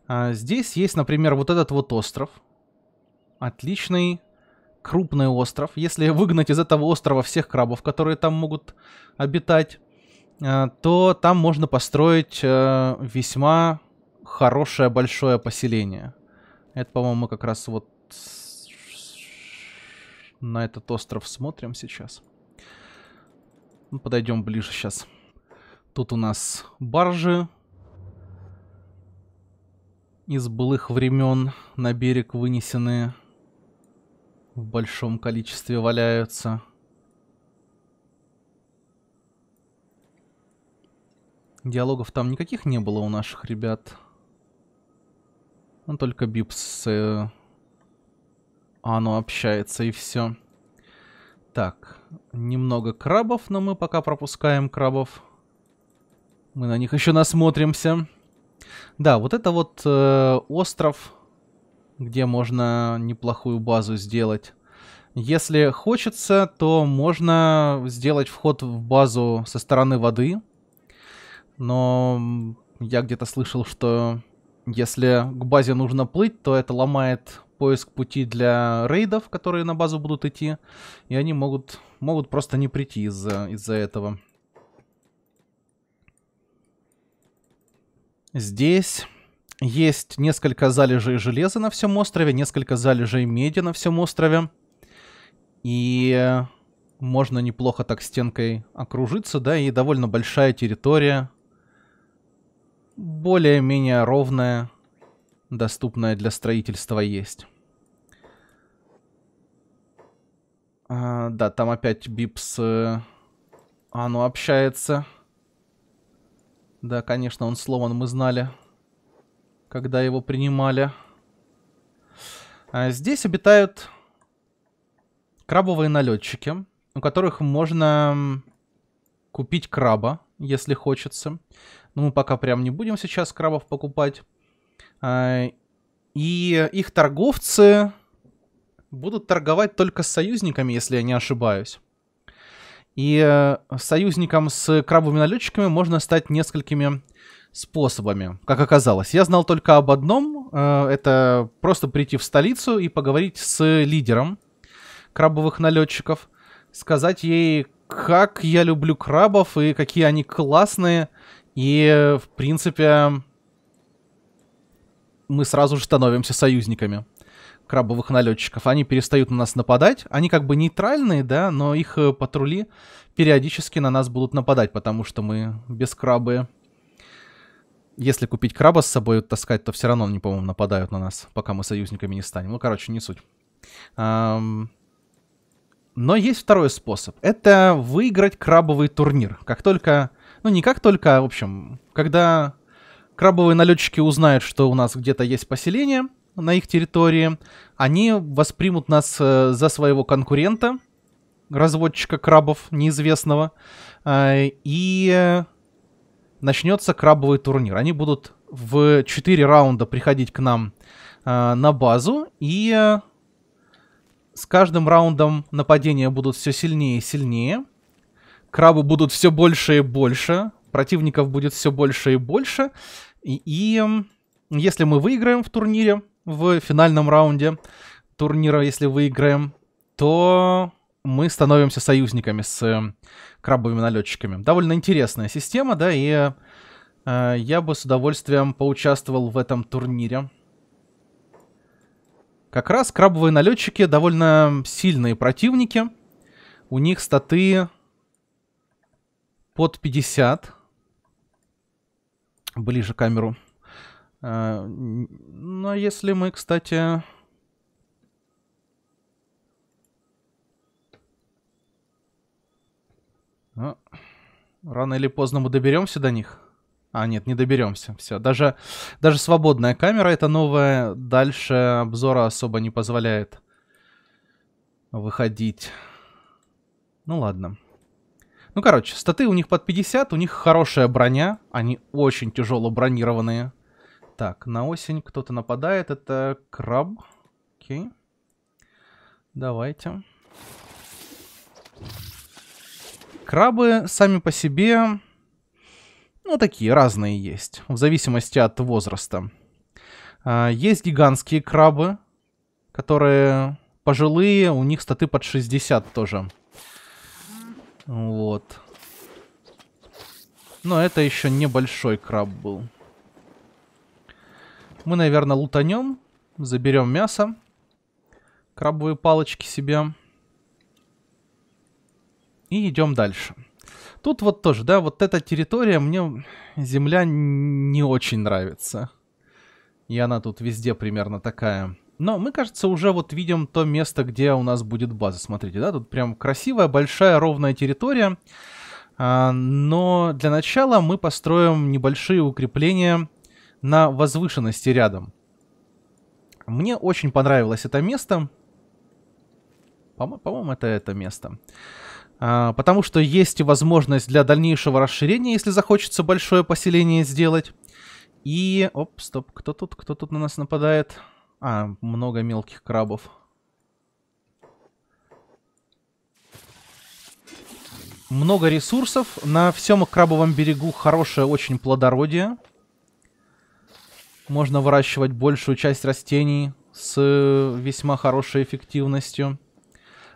А, здесь есть, например, вот этот вот остров. Отличный, крупный остров. Если выгнать из этого острова всех крабов, которые там могут обитать, Э, то там можно построить э, весьма хорошее большое поселение. Это, по-моему, как раз вот на этот остров смотрим сейчас. Ну, подойдем ближе сейчас. Тут у нас баржи из былых времен на берег вынесенные. В большом количестве валяются. Диалогов там никаких не было у наших ребят. Он только Бипс э, Ану общается и все. Так, немного крабов, но мы пока пропускаем крабов. Мы на них еще насмотримся. Да, вот это вот э, остров, где можно неплохую базу сделать. Если хочется, то можно сделать вход в базу со стороны воды но я где-то слышал, что если к базе нужно плыть, то это ломает поиск пути для рейдов, которые на базу будут идти, и они могут, могут просто не прийти из-за из, -за, этого. Здесь есть несколько залежей железа на всем острове, несколько залежей меди на всем острове. И можно неплохо так стенкой окружиться, да, и довольно большая территория более-менее ровная, доступная для строительства есть. А, да, там опять Бипс э, Ану общается. Да, конечно, он сломан, мы знали, когда его принимали. А здесь обитают крабовые налетчики, у которых можно купить краба, если хочется. Но мы пока прям не будем сейчас крабов покупать. А, и их торговцы будут торговать только с союзниками, если я не ошибаюсь. И э, союзником с крабовыми налетчиками можно стать несколькими способами, как оказалось. Я знал только об одном. Э, это просто прийти в столицу и поговорить с лидером крабовых налетчиков. Сказать ей, как я люблю крабов и какие они классные. И, в принципе, мы сразу же становимся союзниками. Крабовых налетчиков, они перестают на нас нападать. Они как бы нейтральные, да, но их э, патрули периодически на нас будут нападать, потому что мы без крабы. Если купить краба с собой таскать, то все равно они, по-моему, нападают на нас, пока мы союзниками не станем. Ну, короче, не суть. Но есть второй способ. Это выиграть крабовый турнир. Как только... Ну, не как только, а, в общем, когда крабовые налетчики узнают, что у нас где-то есть поселение на их территории, они воспримут нас э, за своего конкурента, разводчика крабов неизвестного, э, и начнется крабовый турнир. Они будут в 4 раунда приходить к нам э, на базу, и с каждым раундом нападения будут все сильнее и сильнее. Крабы будут все больше и больше. Противников будет все больше и больше. И, и если мы выиграем в турнире, в финальном раунде турнира, если выиграем, то мы становимся союзниками с э, крабовыми налетчиками. Довольно интересная система, да, и э, я бы с удовольствием поучаствовал в этом турнире. Как раз крабовые налетчики довольно сильные противники. У них статы под 50. Ближе камеру. А, но если мы, кстати... Ну, рано или поздно мы доберемся до них. А, нет, не доберемся. Все. Даже, даже свободная камера, эта новая, дальше обзора особо не позволяет выходить. Ну ладно. Ну, короче, статы у них под 50, у них хорошая броня. Они очень тяжело бронированные. Так, на осень кто-то нападает. Это краб. Окей. Давайте. Крабы сами по себе ну, такие разные есть, в зависимости от возраста. А, есть гигантские крабы, которые пожилые, у них статы под 60 тоже. Вот. Но это еще небольшой краб был. Мы, наверное, лутанем, заберем мясо, крабовые палочки себе. И идем дальше. Тут вот тоже, да, вот эта территория, мне земля не очень нравится. И она тут везде примерно такая. Но мы, кажется, уже вот видим то место, где у нас будет база. Смотрите, да, тут прям красивая, большая, ровная территория. А, но для начала мы построим небольшие укрепления на возвышенности рядом. Мне очень понравилось это место. По-моему, это это место. А, потому что есть возможность для дальнейшего расширения, если захочется большое поселение сделать. И... Оп, стоп, кто тут? Кто тут на нас нападает? А, много мелких крабов. Много ресурсов. На всем крабовом берегу хорошее очень плодородие. Можно выращивать большую часть растений с весьма хорошей эффективностью.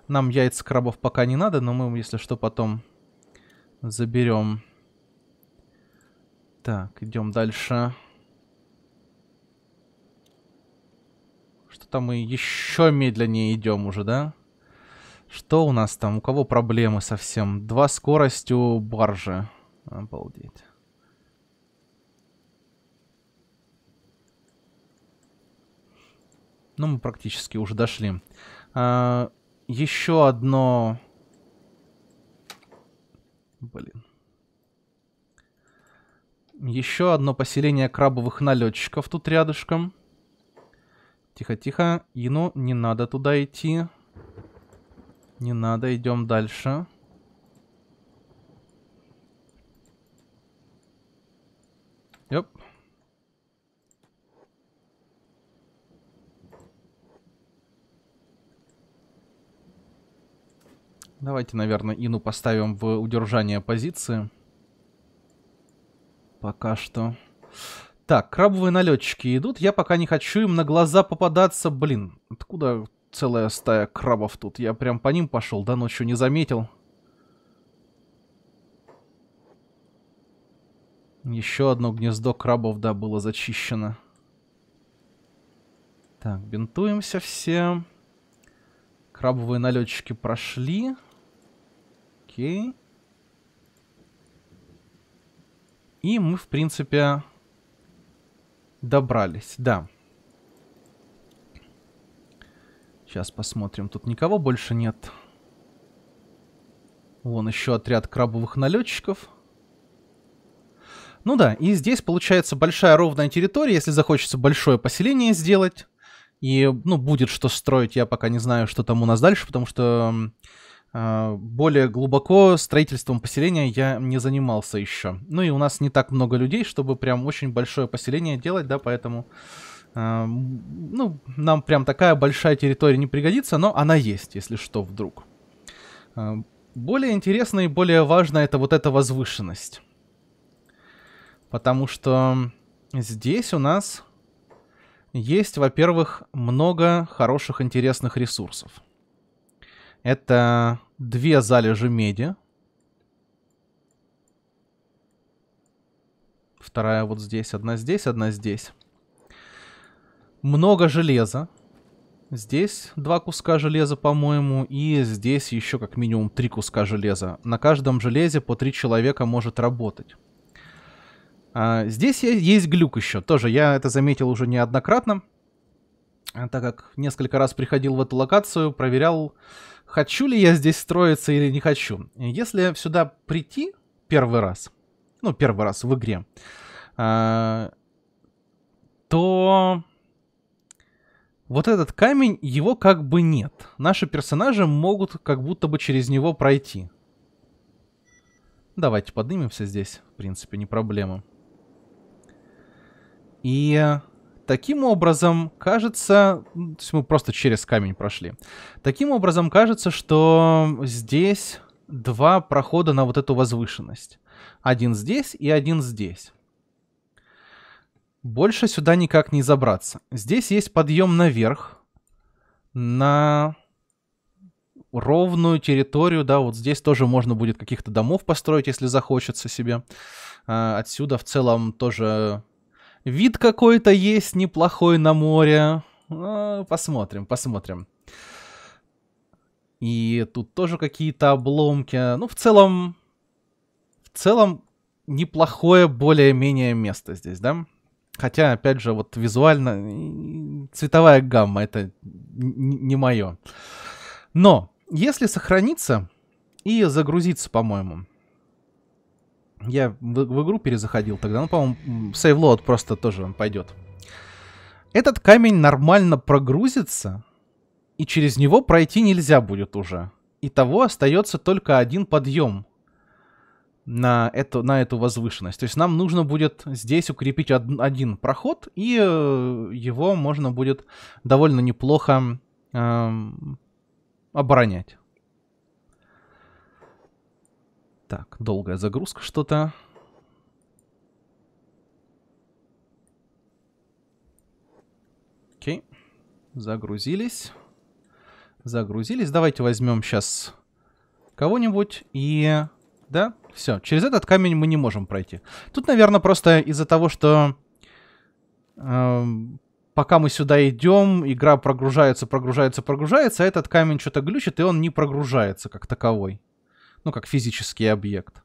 Нам яйца крабов пока не надо, но мы, если что, потом заберем. Так, идем дальше. Что-то мы еще медленнее идем уже, да? Что у нас там? У кого проблемы совсем? Два скоростью баржи. Обалдеть. Ну, мы практически уже дошли. А, еще одно... Блин. Еще одно поселение крабовых налетчиков тут рядышком. Тихо-тихо. Ину, не надо туда идти. Не надо, идем дальше. Йоп. Давайте, наверное, Ину поставим в удержание позиции. Пока что. Так, крабовые налетчики идут. Я пока не хочу им на глаза попадаться. Блин, откуда целая стая крабов тут? Я прям по ним пошел, да, ночью не заметил. Еще одно гнездо крабов, да, было зачищено. Так, бинтуемся все. Крабовые налетчики прошли. Окей. И мы, в принципе, добрались. Да. Сейчас посмотрим. Тут никого больше нет. Вон еще отряд крабовых налетчиков. Ну да, и здесь получается большая ровная территория, если захочется большое поселение сделать. И, ну, будет что строить, я пока не знаю, что там у нас дальше, потому что более глубоко строительством поселения я не занимался еще. Ну и у нас не так много людей, чтобы прям очень большое поселение делать, да, поэтому... Э, ну, нам прям такая большая территория не пригодится, но она есть, если что, вдруг. Э, более интересно и более важно это вот эта возвышенность. Потому что здесь у нас есть, во-первых, много хороших интересных ресурсов. Это две залежи меди. Вторая вот здесь, одна здесь, одна здесь. Много железа. Здесь два куска железа, по-моему, и здесь еще как минимум три куска железа. На каждом железе по три человека может работать. А, здесь есть глюк еще, тоже я это заметил уже неоднократно, а, так как несколько раз приходил в эту локацию, проверял, хочу ли я здесь строиться или не хочу. Если сюда прийти первый раз, ну, первый раз в игре, а, то вот этот камень, его как бы нет. Наши персонажи могут как будто бы через него пройти. Давайте поднимемся здесь, в принципе, не проблема. И таким образом кажется... То есть мы просто через камень прошли. Таким образом кажется, что здесь два прохода на вот эту возвышенность. Один здесь и один здесь. Больше сюда никак не забраться. Здесь есть подъем наверх. На ровную территорию, да, вот здесь тоже можно будет каких-то домов построить, если захочется себе. А, отсюда в целом тоже Вид какой-то есть неплохой на море. Ну, посмотрим, посмотрим. И тут тоже какие-то обломки. Ну, в целом... В целом, неплохое более-менее место здесь, да? Хотя, опять же, вот визуально цветовая гамма это не мое. Но, если сохраниться и загрузиться, по-моему, я в, в игру перезаходил тогда. Ну, по-моему, сейвлоад просто тоже пойдет. Этот камень нормально прогрузится, и через него пройти нельзя будет уже. Итого остается только один подъем на эту, на эту возвышенность. То есть нам нужно будет здесь укрепить од, один проход, и э, его можно будет довольно неплохо э, оборонять. Так, долгая загрузка что-то. Окей. Загрузились. Загрузились. Давайте возьмем сейчас кого-нибудь и... Да, все. Через этот камень мы не можем пройти. Тут, наверное, просто из-за того, что... Э, пока мы сюда идем, игра прогружается, прогружается, прогружается, а этот камень что-то глючит, и он не прогружается как таковой ну, как физический объект.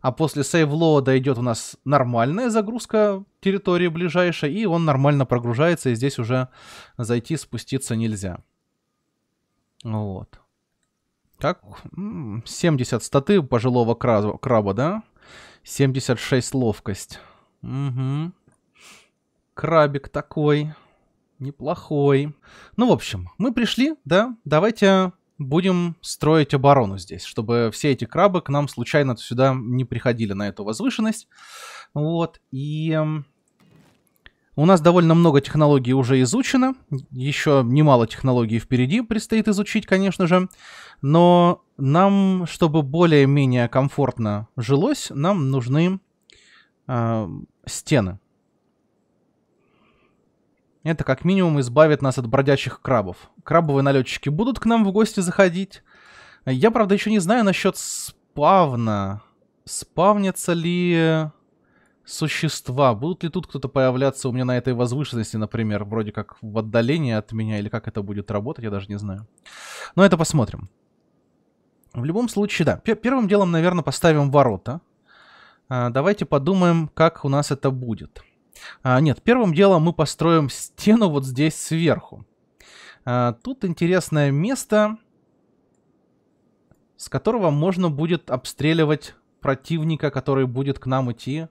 А после сейвлоада идет у нас нормальная загрузка территории ближайшей, и он нормально прогружается, и здесь уже зайти, спуститься нельзя. Вот. Как? 70 статы пожилого краба, краба, да? 76 ловкость. Угу. Крабик такой. Неплохой. Ну, в общем, мы пришли, да? Давайте будем строить оборону здесь, чтобы все эти крабы к нам случайно сюда не приходили на эту возвышенность. Вот, и у нас довольно много технологий уже изучено, еще немало технологий впереди предстоит изучить, конечно же, но нам, чтобы более-менее комфортно жилось, нам нужны э, стены. Это как минимум избавит нас от бродячих крабов. Крабовые налетчики будут к нам в гости заходить. Я, правда, еще не знаю насчет спавна. Спавнятся ли существа. Будут ли тут кто-то появляться у меня на этой возвышенности, например, вроде как в отдалении от меня, или как это будет работать, я даже не знаю. Но это посмотрим. В любом случае, да. Первым делом, наверное, поставим ворота. А, давайте подумаем, как у нас это будет. А, нет, первым делом мы построим стену вот здесь сверху. А, тут интересное место, с которого можно будет обстреливать противника, который будет к нам идти.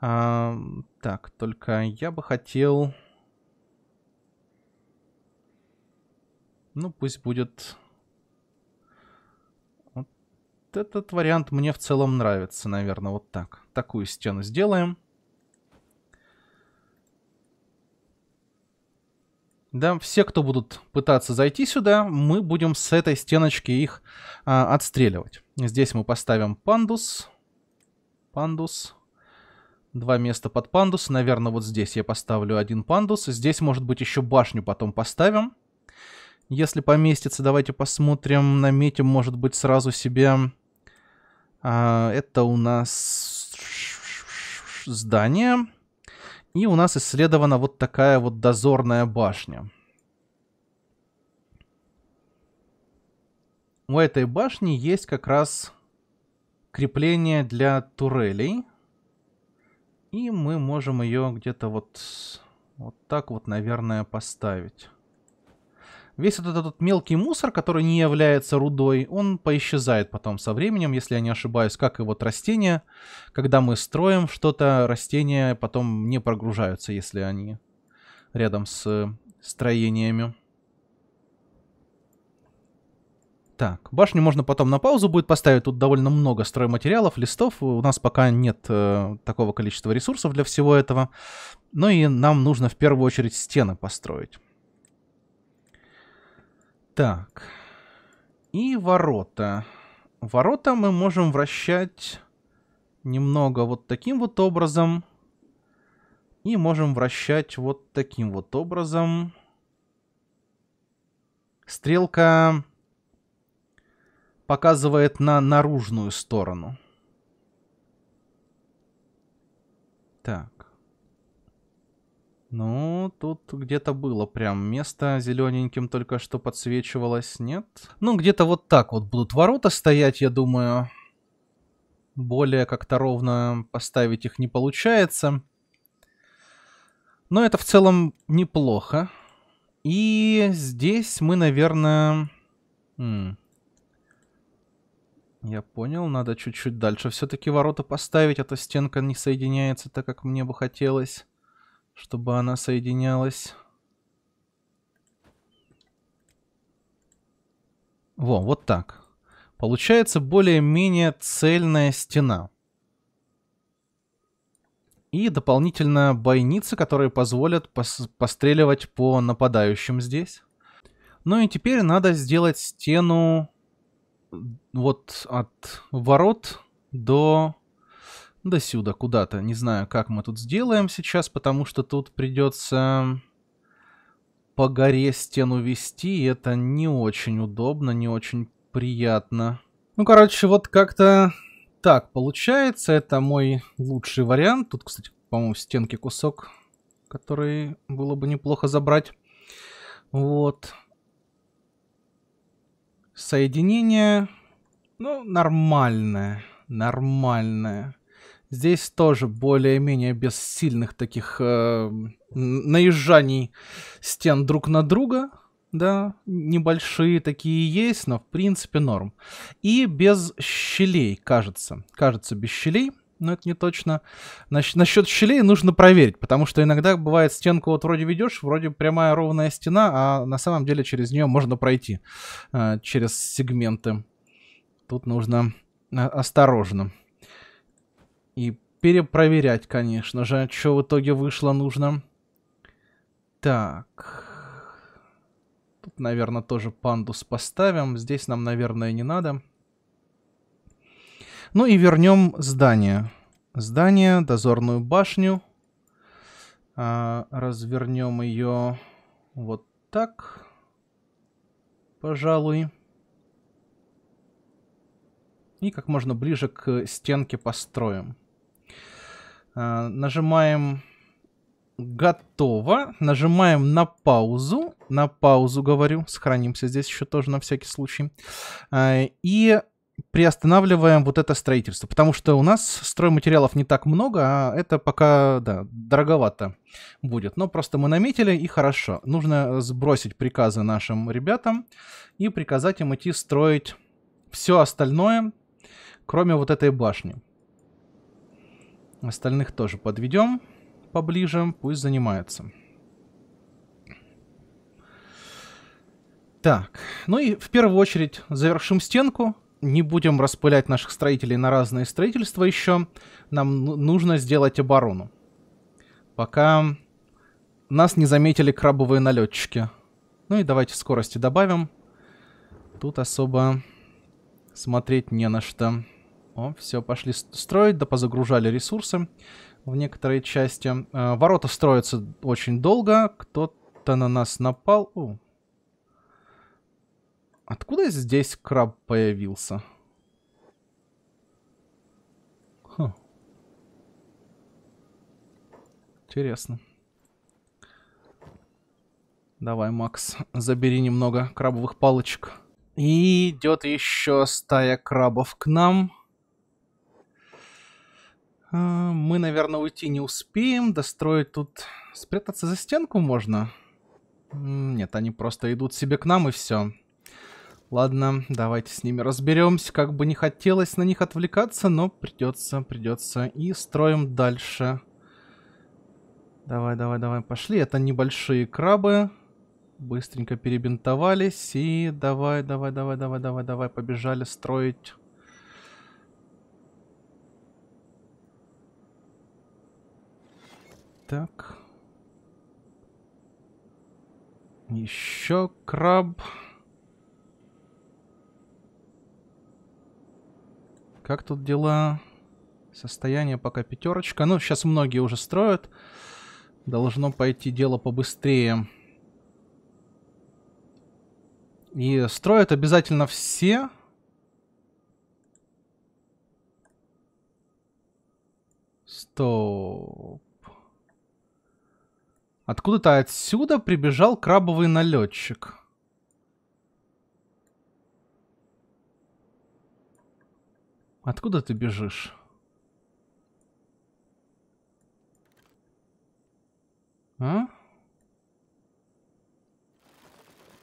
А, так, только я бы хотел... Ну, пусть будет этот вариант мне в целом нравится, наверное, вот так. Такую стену сделаем. Да, все, кто будут пытаться зайти сюда, мы будем с этой стеночки их а, отстреливать. Здесь мы поставим пандус. Пандус. Два места под пандус. Наверное, вот здесь я поставлю один пандус. Здесь, может быть, еще башню потом поставим. Если поместится, давайте посмотрим. Наметим, может быть, сразу себе а, это у нас здание. И у нас исследована вот такая вот дозорная башня. У этой башни есть как раз крепление для турелей. И мы можем ее где-то вот, вот так вот, наверное, поставить. Весь вот этот мелкий мусор, который не является рудой, он поисчезает потом со временем, если я не ошибаюсь, как и вот растения. Когда мы строим что-то, растения потом не прогружаются, если они рядом с строениями. Так, башню можно потом на паузу будет поставить. Тут довольно много стройматериалов, листов. У нас пока нет э, такого количества ресурсов для всего этого. Но и нам нужно в первую очередь стены построить. Так. И ворота. Ворота мы можем вращать немного вот таким вот образом. И можем вращать вот таким вот образом. Стрелка показывает на наружную сторону. Так. Ну, тут где-то было прям место зелененьким только что подсвечивалось, нет? Ну, где-то вот так вот будут ворота стоять, я думаю. Более как-то ровно поставить их не получается. Но это в целом неплохо. И здесь мы, наверное... М я понял, надо чуть-чуть дальше все-таки ворота поставить, а то стенка не соединяется так, как мне бы хотелось чтобы она соединялась. Во, вот так. Получается более-менее цельная стена. И дополнительно бойницы, которые позволят пос постреливать по нападающим здесь. Ну и теперь надо сделать стену вот от ворот до до сюда, куда-то. Не знаю, как мы тут сделаем сейчас, потому что тут придется по горе стену вести, и это не очень удобно, не очень приятно. Ну, короче, вот как-то так получается. Это мой лучший вариант. Тут, кстати, по-моему, стенки кусок, который было бы неплохо забрать. Вот. Соединение, ну, нормальное, нормальное. Здесь тоже более-менее без сильных таких э, наезжаний стен друг на друга. Да, небольшие такие есть, но в принципе норм. И без щелей, кажется. Кажется, без щелей, но это не точно. Насч насчет щелей нужно проверить, потому что иногда бывает стенку вот вроде ведешь, вроде прямая ровная стена, а на самом деле через нее можно пройти, э, через сегменты. Тут нужно э, осторожно. И перепроверять, конечно же, что в итоге вышло нужно. Так. Тут, наверное, тоже пандус поставим. Здесь нам, наверное, не надо. Ну и вернем здание. Здание, дозорную башню. А, развернем ее вот так. Пожалуй. И как можно ближе к стенке построим. А, нажимаем готово. Нажимаем на паузу. На паузу говорю. Сохранимся здесь еще тоже на всякий случай. А, и приостанавливаем вот это строительство, потому что у нас стройматериалов не так много, а это пока, да, дороговато будет. Но просто мы наметили, и хорошо. Нужно сбросить приказы нашим ребятам и приказать им идти строить все остальное, кроме вот этой башни. Остальных тоже подведем поближе, пусть занимаются. Так, ну и в первую очередь завершим стенку не будем распылять наших строителей на разные строительства еще. Нам нужно сделать оборону. Пока нас не заметили крабовые налетчики. Ну и давайте скорости добавим. Тут особо смотреть не на что. О, все, пошли строить, да позагружали ресурсы в некоторые части. Э, ворота строятся очень долго. Кто-то на нас напал. О, Откуда здесь краб появился? Хм. Интересно. Давай, Макс, забери немного крабовых палочек. И идет еще стая крабов к нам. А, мы, наверное, уйти не успеем. Достроить тут... Спрятаться за стенку можно? Нет, они просто идут себе к нам и все. Ладно, давайте с ними разберемся. Как бы не хотелось на них отвлекаться, но придется, придется. И строим дальше. Давай, давай, давай, пошли. Это небольшие крабы. Быстренько перебинтовались. И давай, давай, давай, давай, давай, давай, побежали строить. Так. Еще краб. Как тут дела? Состояние пока пятерочка. Ну, сейчас многие уже строят. Должно пойти дело побыстрее. И строят обязательно все. Стоп. Откуда-то отсюда прибежал крабовый налетчик. Откуда ты бежишь? А?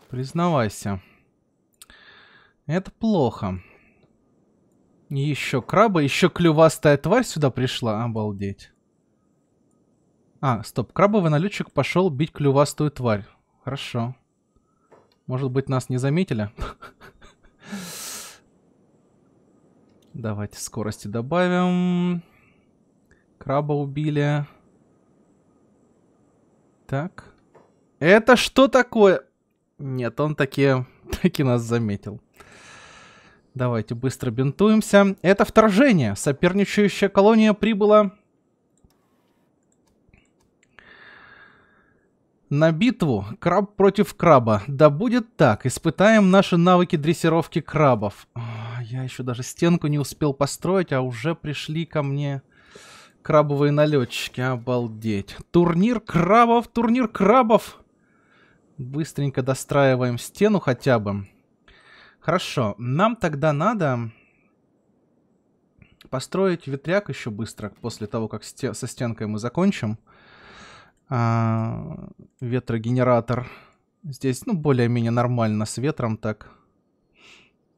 Признавайся. Это плохо. Еще краба, еще клювастая тварь сюда пришла. Обалдеть. А, стоп. Крабовый налетчик пошел бить клювастую тварь. Хорошо. Может быть, нас не заметили? Давайте скорости добавим. Краба убили. Так. Это что такое? Нет, он таки, таки нас заметил. Давайте быстро бинтуемся. Это вторжение. Соперничающая колония прибыла на битву. Краб против краба. Да будет так. Испытаем наши навыки дрессировки крабов. Я еще даже стенку не успел построить, а уже пришли ко мне крабовые налетчики. Обалдеть. Турнир крабов, турнир крабов. Быстренько достраиваем стену хотя бы. Хорошо, нам тогда надо построить ветряк еще быстро, после того, как сте со стенкой мы закончим. А, ветрогенератор. Здесь, ну, более-менее нормально с ветром так.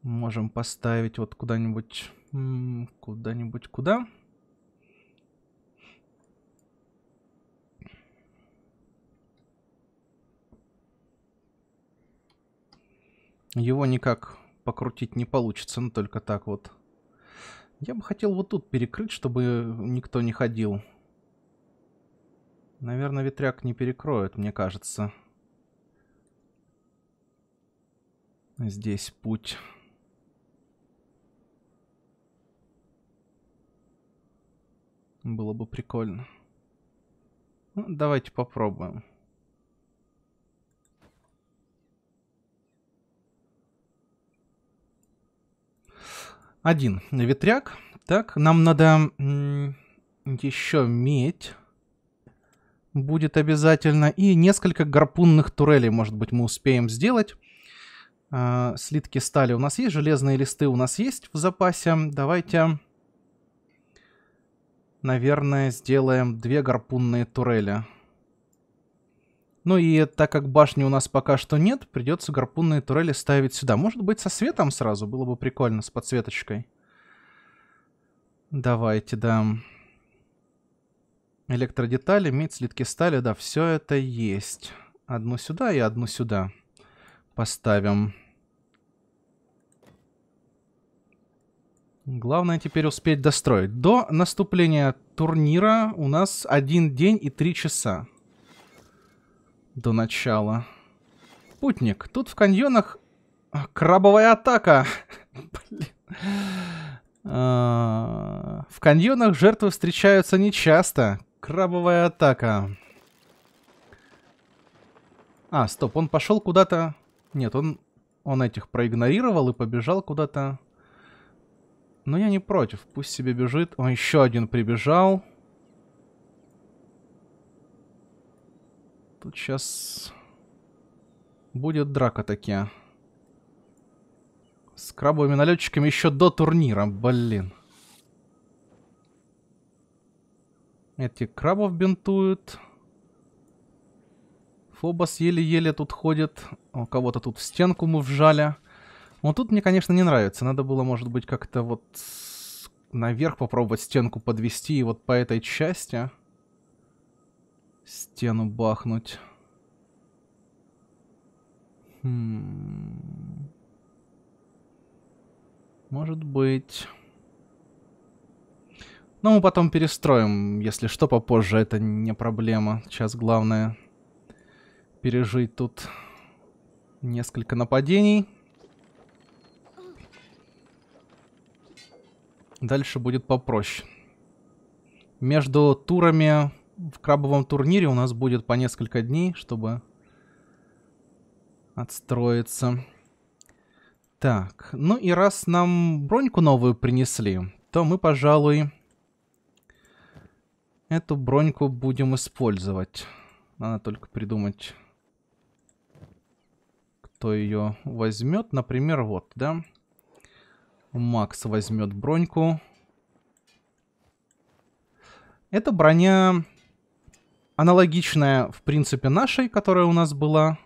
Можем поставить вот куда-нибудь... Куда-нибудь куда? Его никак покрутить не получится, ну только так вот. Я бы хотел вот тут перекрыть, чтобы никто не ходил. Наверное, ветряк не перекроет, мне кажется. Здесь путь. Было бы прикольно. Ну, давайте попробуем. Один ветряк. Так, нам надо Еще медь будет обязательно. И несколько гарпунных турелей, может быть, мы успеем сделать. А, слитки стали у нас есть, железные листы у нас есть в запасе. Давайте, наверное, сделаем две гарпунные турели. Ну и так как башни у нас пока что нет, придется гарпунные турели ставить сюда. Может быть, со светом сразу? Было бы прикольно, с подсветочкой. Давайте, да. Электродетали, медь, слитки стали, да, все это есть. Одну сюда и одну сюда поставим. Главное теперь успеть достроить. До наступления турнира у нас один день и три часа до начала. Путник, тут в каньонах крабовая атака. А, в каньонах жертвы встречаются нечасто. Крабовая атака. А, стоп, он пошел куда-то... Нет, он, он этих проигнорировал и побежал куда-то. Но я не против, пусть себе бежит. Он еще один прибежал. Тут сейчас будет драка такие. С крабовыми налетчиками еще до турнира, блин. Эти крабов бинтуют. Фобос еле-еле тут ходит. У кого-то тут в стенку мы вжали. Вот тут мне, конечно, не нравится. Надо было, может быть, как-то вот наверх попробовать стенку подвести и вот по этой части стену бахнуть. Хм. Может быть. Но мы потом перестроим, если что, попозже. Это не проблема. Сейчас главное пережить тут несколько нападений. Дальше будет попроще. Между турами в крабовом турнире у нас будет по несколько дней, чтобы отстроиться. Так, ну и раз нам броньку новую принесли, то мы, пожалуй, эту броньку будем использовать. Надо только придумать, кто ее возьмет. Например, вот, да? Макс возьмет броньку. Эта броня аналогичная, в принципе, нашей, которая у нас была.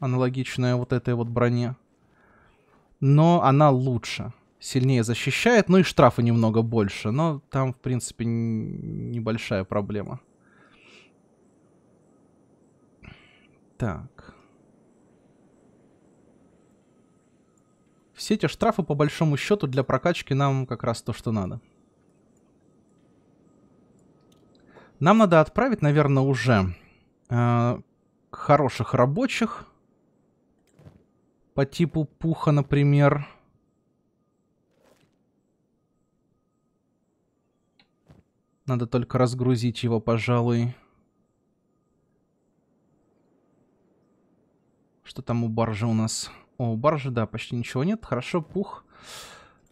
Аналогичная вот этой вот броне. Но она лучше. Сильнее защищает, ну и штрафы немного больше. Но там, в принципе, небольшая проблема. Так. Все эти штрафы, по большому счету, для прокачки нам как раз то, что надо. Нам надо отправить, наверное, уже э, хороших рабочих. По типу пуха, например. Надо только разгрузить его, пожалуй. Что там у баржи у нас? О, у баржи, да, почти ничего нет. Хорошо, пух.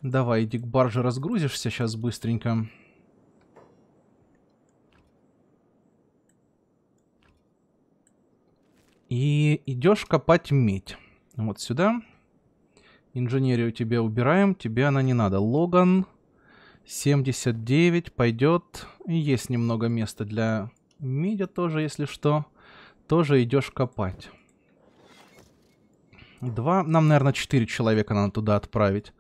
Давай, иди к барже разгрузишься сейчас быстренько. И идешь копать медь. Вот сюда. Инженерию тебе убираем. Тебе она не надо. Логан. 79 пойдет. И есть немного места для меди тоже, если что. Тоже идешь копать. Два. Нам, наверное, четыре человека надо туда отправить.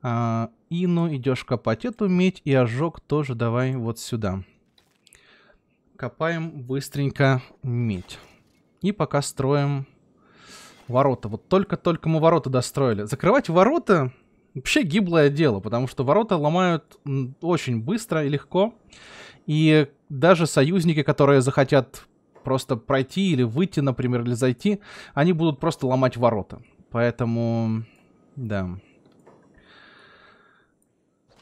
А, Ину идешь копать эту медь. И ожог тоже давай вот сюда. Копаем быстренько медь. И пока строим ворота. Вот только-только мы ворота достроили. Закрывать ворота вообще гиблое дело, потому что ворота ломают очень быстро и легко. И даже союзники, которые захотят просто пройти или выйти, например, или зайти, они будут просто ломать ворота. Поэтому, да.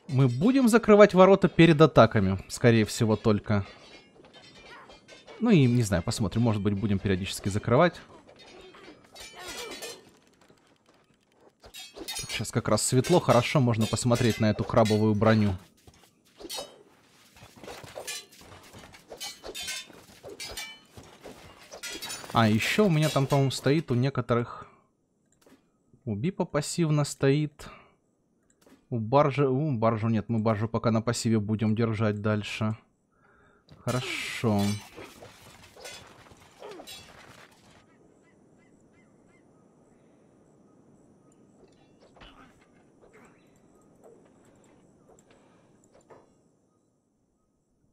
Мы будем закрывать ворота перед атаками, скорее всего, только. Ну и, не знаю, посмотрим. Может быть, будем периодически закрывать. Сейчас как раз светло, хорошо можно посмотреть на эту крабовую броню. А, еще у меня там, по-моему, стоит у некоторых... У Бипа пассивно стоит. У баржи... У баржу нет, мы баржу пока на пассиве будем держать дальше. Хорошо. Хорошо.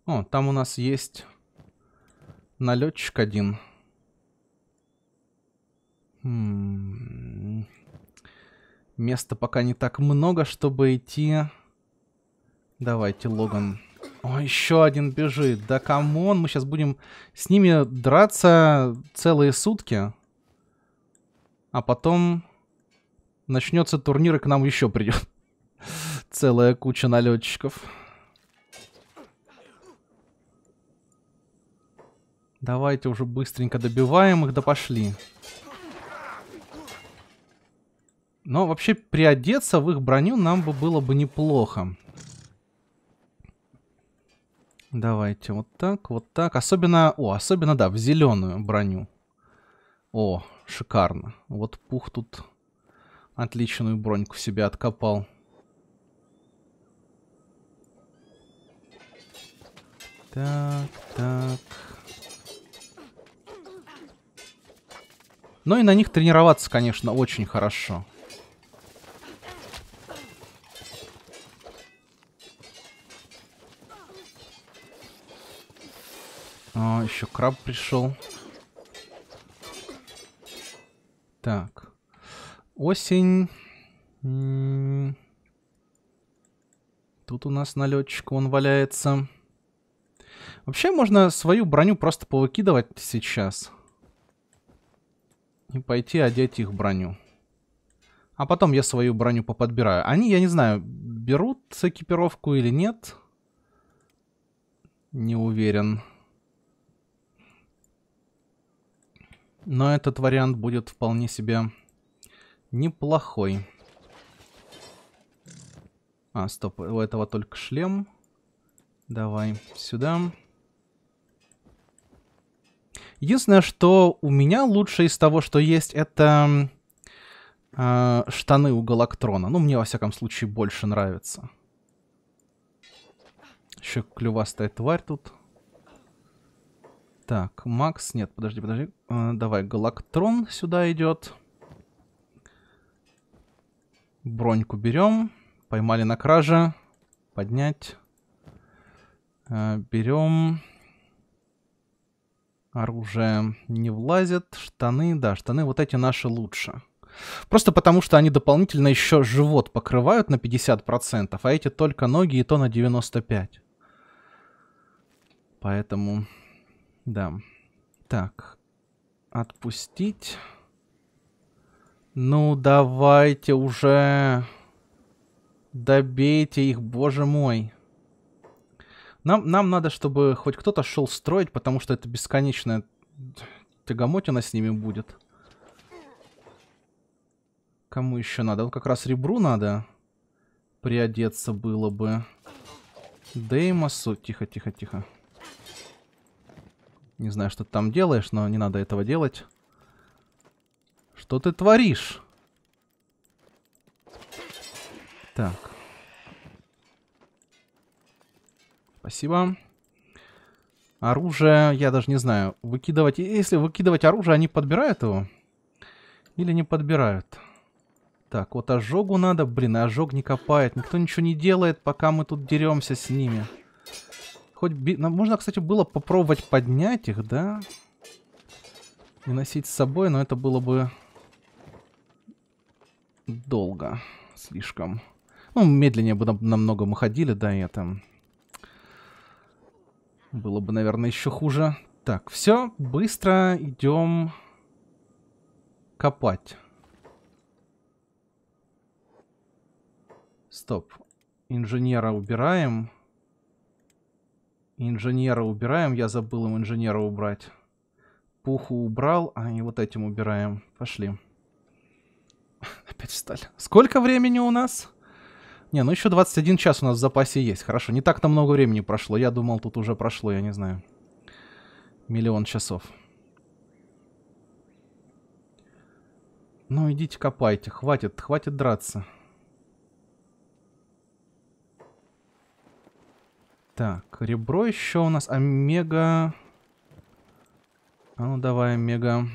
О, там у нас есть налетчик один. М Места пока не так много, чтобы идти. Давайте, Логан. О, еще один бежит. Да come on, мы сейчас будем с ними драться целые сутки. А потом начнется турнир, и к нам еще придет целая куча налетчиков. Давайте уже быстренько добиваем их, да пошли. Но вообще приодеться в их броню нам бы было бы неплохо. Давайте вот так, вот так. Особенно, о, особенно, да, в зеленую броню. О, шикарно. Вот Пух тут отличную броньку себе откопал. Так, так. Ну и на них тренироваться, конечно, очень хорошо. А, еще краб пришел. Так. Осень. Тут у нас налетчик, он валяется. Вообще можно свою броню просто повыкидывать сейчас. И пойти одеть их броню. А потом я свою броню поподбираю. Они, я не знаю, берут экипировку или нет. Не уверен. Но этот вариант будет вполне себе неплохой. А, стоп, у этого только шлем. Давай сюда. Единственное, что у меня лучше из того, что есть, это э, штаны у Галактрона. Ну, мне, во всяком случае, больше нравится. Еще клювастая тварь тут. Так, Макс, нет, подожди, подожди. Э, давай, Галактрон сюда идет. Броньку берем. Поймали на краже. Поднять. Э, берем. Оружие не влазит. Штаны, да, штаны вот эти наши лучше. Просто потому, что они дополнительно еще живот покрывают на 50%, а эти только ноги и то на 95%. Поэтому да. Так. Отпустить. Ну, давайте уже. Добейте их, боже мой. Нам, нам надо, чтобы хоть кто-то шел строить, потому что это бесконечная тягомотина с ними будет. Кому еще надо? Вот как раз ребру надо приодеться было бы. Деймосу. Тихо, тихо, тихо. Не знаю, что ты там делаешь, но не надо этого делать. Что ты творишь? Так. Спасибо. Оружие, я даже не знаю. Выкидывать... Если выкидывать оружие, они подбирают его? Или не подбирают? Так, вот ожогу надо. Блин, ожог не копает. Никто ничего не делает, пока мы тут деремся с ними. Хоть би... Можно, кстати, было попробовать поднять их, да? И носить с собой, но это было бы... Долго. Слишком. Ну, медленнее бы намного мы ходили, да, и это... Было бы, наверное, еще хуже. Так, все, быстро идем копать. Стоп. Инженера убираем. Инженера убираем. Я забыл им инженера убрать. Пуху убрал. А, и вот этим убираем. Пошли. Опять встали. Сколько времени у нас? Не, ну еще 21 час у нас в запасе есть. Хорошо, не так-то много времени прошло. Я думал, тут уже прошло, я не знаю. Миллион часов. Ну, идите копайте. Хватит, хватит драться. Так, ребро еще у нас. Омега... А ну давай, Омега.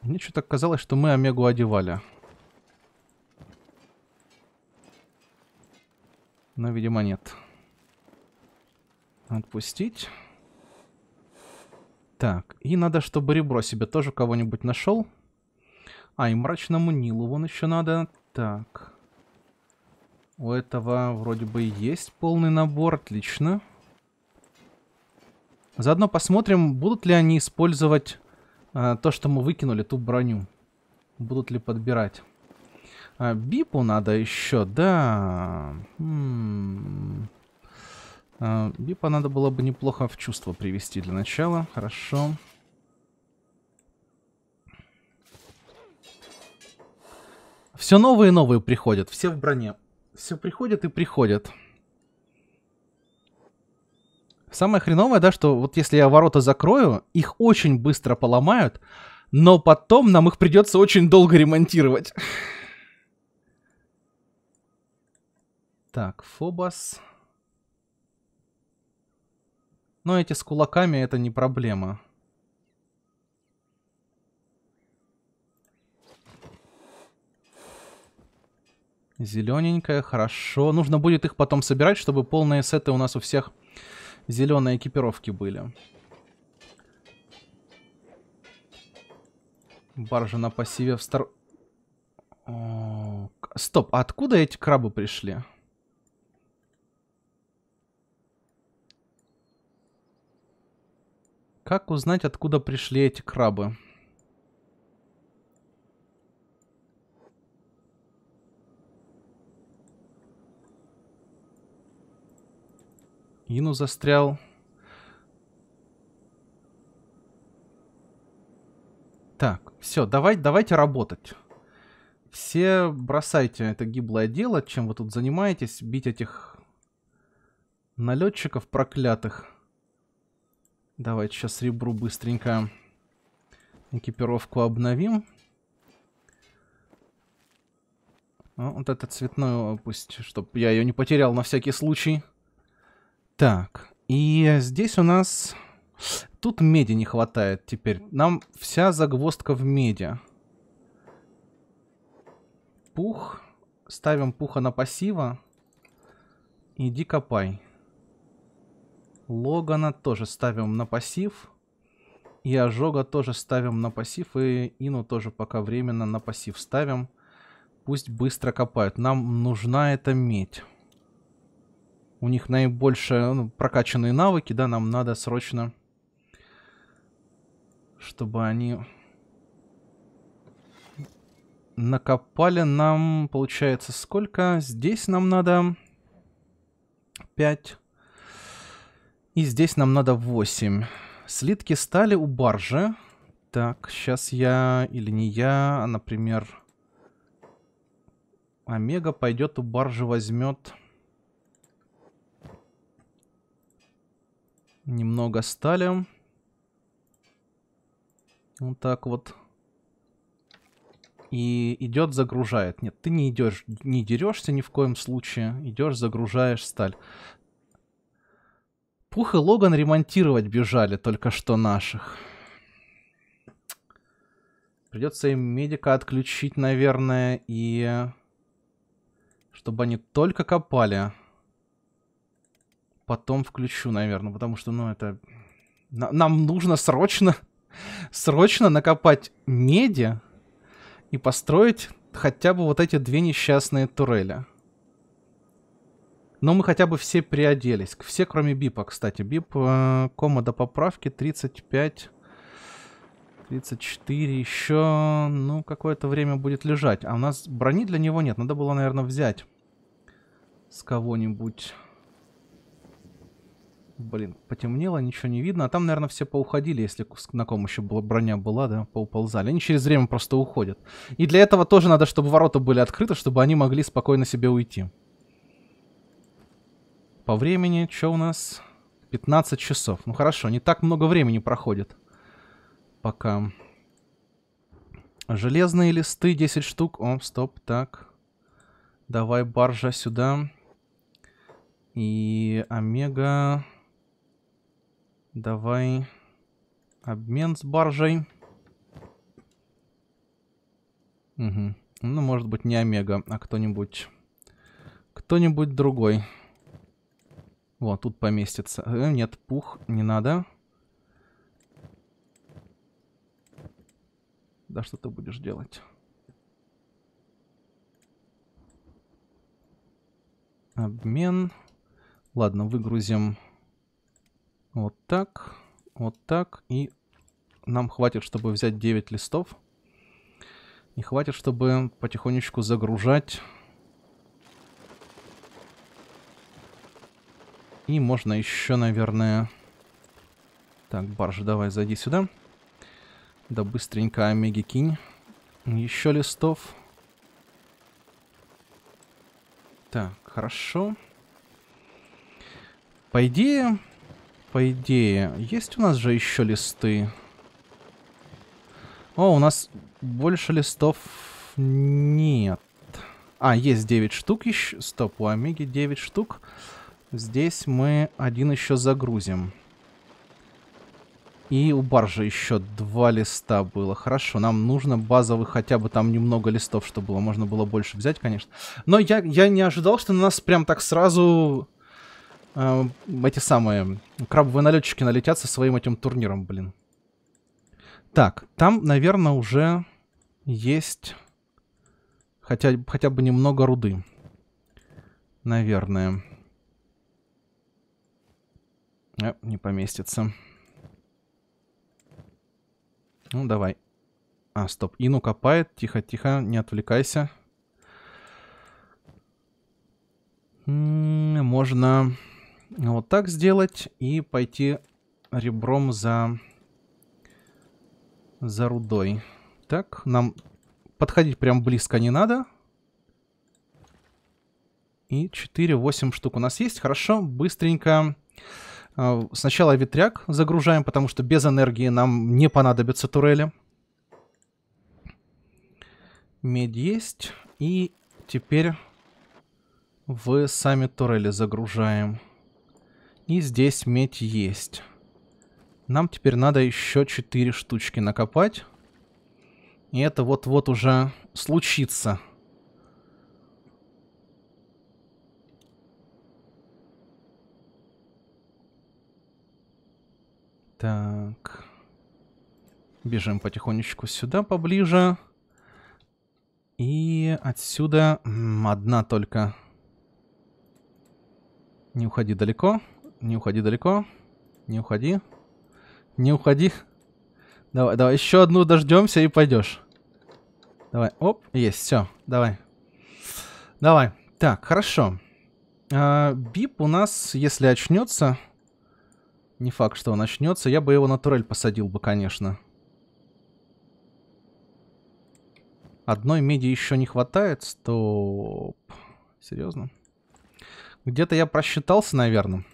Мне что-то казалось, что мы Омегу одевали. Но, видимо, нет. Отпустить. Так, и надо, чтобы ребро себе тоже кого-нибудь нашел. А, и мрачному Нилу вон еще надо. Так. У этого вроде бы есть полный набор, отлично. Заодно посмотрим, будут ли они использовать а, то, что мы выкинули, ту броню. Будут ли подбирать. А, бипу надо еще, да. М -м -м. А, бипа надо было бы неплохо в чувство привести для начала. Хорошо. Все новые и новые приходят. Все в броне. Все приходят и приходят. Самое хреновое, да, что вот если я ворота закрою, их очень быстро поломают, но потом нам их придется очень долго ремонтировать. Так, Фобос. Но эти с кулаками это не проблема. Зелененькая, хорошо. Нужно будет их потом собирать, чтобы полные сеты у нас у всех зеленые экипировки были. Баржа на пассиве в стар... О, стоп, а откуда эти крабы пришли? Как узнать, откуда пришли эти крабы? Ину застрял. Так, все, давай, давайте работать. Все бросайте это гиблое дело, чем вы тут занимаетесь, бить этих налетчиков проклятых. Давайте сейчас ребру быстренько экипировку обновим. Вот это цветную пусть, чтобы я ее не потерял на всякий случай. Так, и здесь у нас... Тут меди не хватает теперь. Нам вся загвоздка в меди. Пух. Ставим пуха на пассива. Иди копай. Логана тоже ставим на пассив. И ожога тоже ставим на пассив. И Ину тоже пока временно на пассив ставим. Пусть быстро копают. Нам нужна эта медь. У них наибольшие ну, прокачанные навыки, да, нам надо срочно, чтобы они накопали нам, получается, сколько? Здесь нам надо 5. И здесь нам надо 8. Слитки стали у баржи. Так, сейчас я, или не я, а, например, Омега пойдет у баржи, возьмет... Немного стали. Вот так вот. И идет, загружает. Нет, ты не идешь, не дерешься ни в коем случае. Идешь, загружаешь сталь. Пух и Логан ремонтировать бежали только что наших. Придется им медика отключить, наверное, и... Чтобы они только копали. Потом включу, наверное, потому что, ну, это... Нам нужно срочно, срочно накопать меди и построить хотя бы вот эти две несчастные турели. Но мы хотя бы все приоделись. Все, кроме Бипа, кстати. Бип, э, кома до поправки 35... 34 еще, ну, какое-то время будет лежать. А у нас брони для него нет. Надо было, наверное, взять с кого-нибудь. Блин, потемнело, ничего не видно. А там, наверное, все поуходили, если на ком еще была, броня была, да, поуползали. Они через время просто уходят. И для этого тоже надо, чтобы ворота были открыты, чтобы они могли спокойно себе уйти. По времени, что у нас? 15 часов. Ну хорошо, не так много времени проходит. Пока. Железные листы 10 штук. О, стоп, так. Давай баржа сюда. И омега... Давай обмен с баржей. Угу. Ну, может быть, не омега, а кто-нибудь... Кто-нибудь другой. Вот, тут поместится. Э, нет, пух, не надо. Да что ты будешь делать? Обмен. Ладно, выгрузим вот так, вот так. И нам хватит, чтобы взять 9 листов. И хватит, чтобы потихонечку загружать. И можно еще, наверное... Так, баржа, давай, зайди сюда. Да быстренько Омеги кинь. Еще листов. Так, хорошо. По идее, по идее, есть у нас же еще листы. О, у нас больше листов нет. А, есть 9 штук еще. Стоп, у Омеги 9 штук. Здесь мы один еще загрузим. И у баржи еще два листа было. Хорошо, нам нужно базовых хотя бы там немного листов, чтобы было. Можно было больше взять, конечно. Но я, я не ожидал, что на нас прям так сразу э, эти самые крабовые налетчики налетят со своим этим турниром, блин. Так, там, наверное, уже есть хотя, хотя бы немного руды. Наверное. Э, не поместится. Ну, давай. А, стоп. Ину копает. Тихо, тихо. Не отвлекайся. можно вот так сделать и пойти ребром за, за рудой. Так, нам подходить прям близко не надо. И 4-8 штук у нас есть. Хорошо, быстренько а, сначала ветряк загружаем, потому что без энергии нам не понадобятся турели. Медь есть. И теперь в сами турели загружаем. И здесь медь есть. Нам теперь надо еще 4 штучки накопать. И это вот-вот уже случится. Так. Бежим потихонечку сюда поближе. И отсюда одна только. Не уходи далеко. Не уходи далеко. Не уходи. Не уходи. Давай, давай, еще одну дождемся и пойдешь. Давай, оп, есть, все, давай. Давай. Так, хорошо. А, бип у нас, если очнется, не факт, что он начнется. Я бы его на турель посадил бы, конечно. Одной меди еще не хватает. Стоп. Серьезно? Где-то я просчитался, наверное.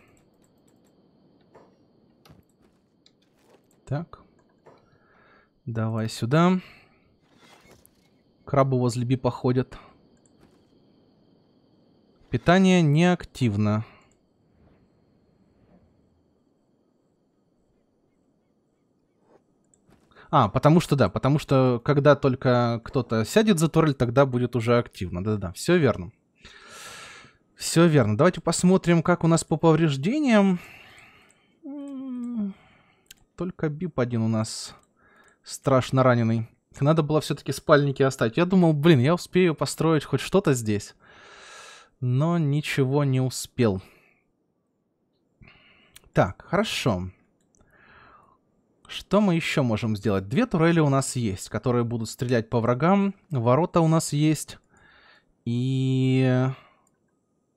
Так. Давай сюда. Крабы возле би походят. Питание неактивно. А, потому что, да, потому что когда только кто-то сядет за турель, тогда будет уже активно. Да-да, все верно. Все верно. Давайте посмотрим, как у нас по повреждениям. Только бип один у нас страшно раненый. Надо было все-таки спальники оставить. Я думал, блин, я успею построить хоть что-то здесь. Но ничего не успел. Так, хорошо. Что мы еще можем сделать? Две турели у нас есть, которые будут стрелять по врагам. Ворота у нас есть. И...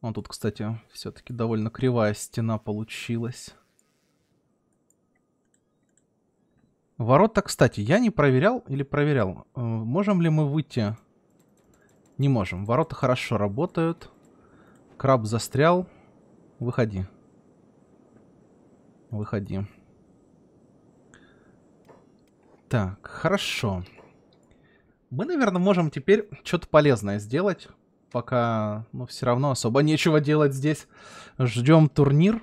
Вот тут, кстати, все-таки довольно кривая стена получилась. Ворота, кстати, я не проверял или проверял. Э, можем ли мы выйти? Не можем. Ворота хорошо работают. Краб застрял. Выходи. Выходи. Так, хорошо. Мы, наверное, можем теперь что-то полезное сделать, пока, ну, все равно особо нечего делать здесь. Ждем турнир.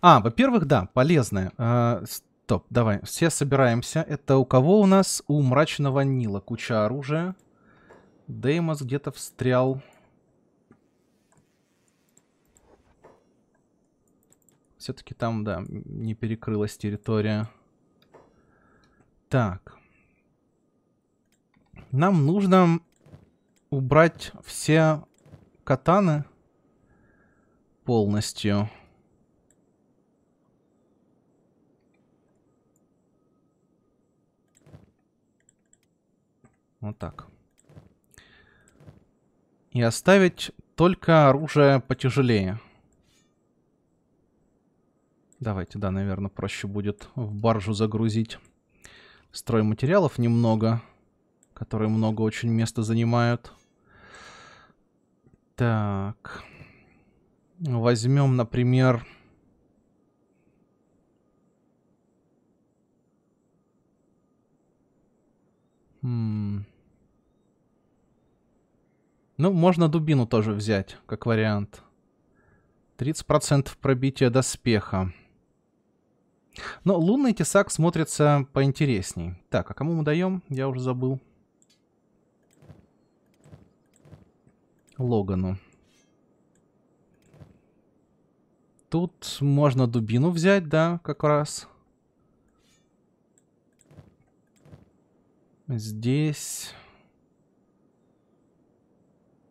А, во-первых, да, полезное. Э, стоп, давай, все собираемся. Это у кого у нас? У Мрачного Нила куча оружия. Деймос где-то встрял. Все-таки там, да, не перекрылась территория. Так. Нам нужно убрать все катаны полностью. Вот так. И оставить только оружие потяжелее. Давайте, да, наверное, проще будет в баржу загрузить стройматериалов немного, которые много очень места занимают. Так. Возьмем, например... Хм. Ну, можно дубину тоже взять, как вариант. 30% пробития доспеха. Но лунный тесак смотрится поинтересней. Так, а кому мы даем? Я уже забыл. Логану. Тут можно дубину взять, да, как раз. Здесь...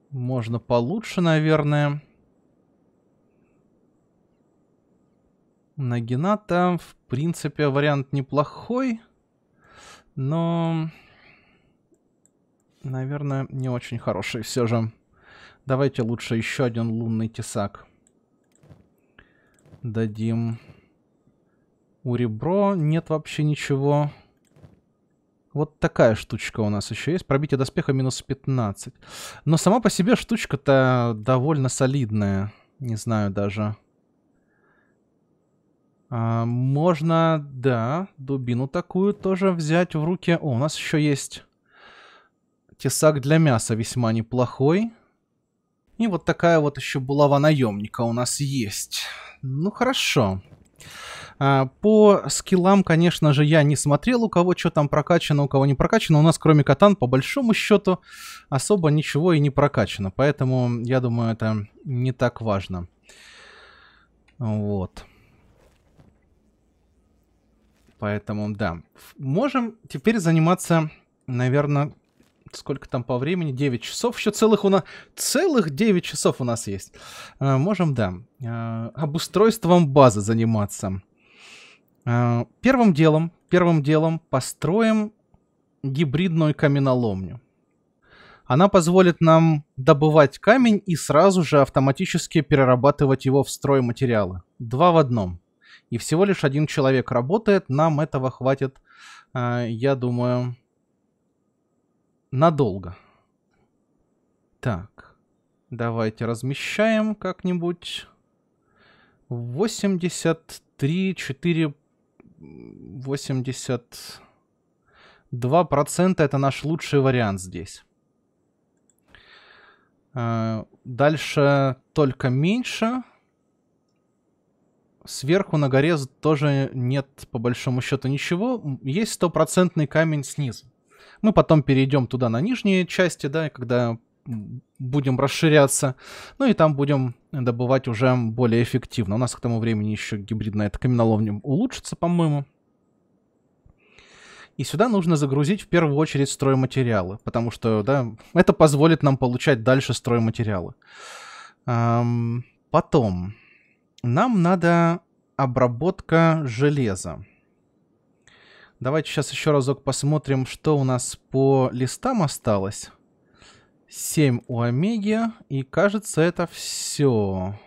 Можно получше, наверное. Нагината, в принципе, вариант неплохой, но, наверное, не очень хороший все же. Давайте лучше еще один лунный тесак дадим. У ребро нет вообще ничего. Вот такая штучка у нас еще есть. Пробитие доспеха минус 15. Но сама по себе штучка-то довольно солидная. Не знаю даже. А, можно, да, дубину такую тоже взять в руки. О, у нас еще есть тесак для мяса весьма неплохой. И вот такая вот еще булава наемника у нас есть. Ну, хорошо. А, по скиллам, конечно же, я не смотрел, у кого что там прокачано, у кого не прокачано. У нас, кроме катан, по большому счету, особо ничего и не прокачано. Поэтому, я думаю, это не так важно. Вот. Поэтому, да. Можем теперь заниматься, наверное, сколько там по времени? 9 часов. Еще целых у нас... Целых 9 часов у нас есть. А, можем, да, а, обустройством базы заниматься. А, первым делом, первым делом построим гибридную каменоломню. Она позволит нам добывать камень и сразу же автоматически перерабатывать его в стройматериалы. Два в одном и всего лишь один человек работает, нам этого хватит, э, я думаю, надолго. Так, давайте размещаем как-нибудь. 83, 4, 82 процента это наш лучший вариант здесь. Э, дальше только меньше. Сверху на горе тоже нет, по большому счету, ничего. Есть стопроцентный камень снизу. Мы потом перейдем туда на нижние части, да, когда будем расширяться. Ну и там будем добывать уже более эффективно. У нас к тому времени еще гибридная эта каменоломня улучшится, по-моему. И сюда нужно загрузить в первую очередь стройматериалы, потому что, да, это позволит нам получать дальше стройматериалы. Эм, потом, нам надо обработка железа. Давайте сейчас еще разок посмотрим, что у нас по листам осталось. 7 у Омеги. И кажется, это все.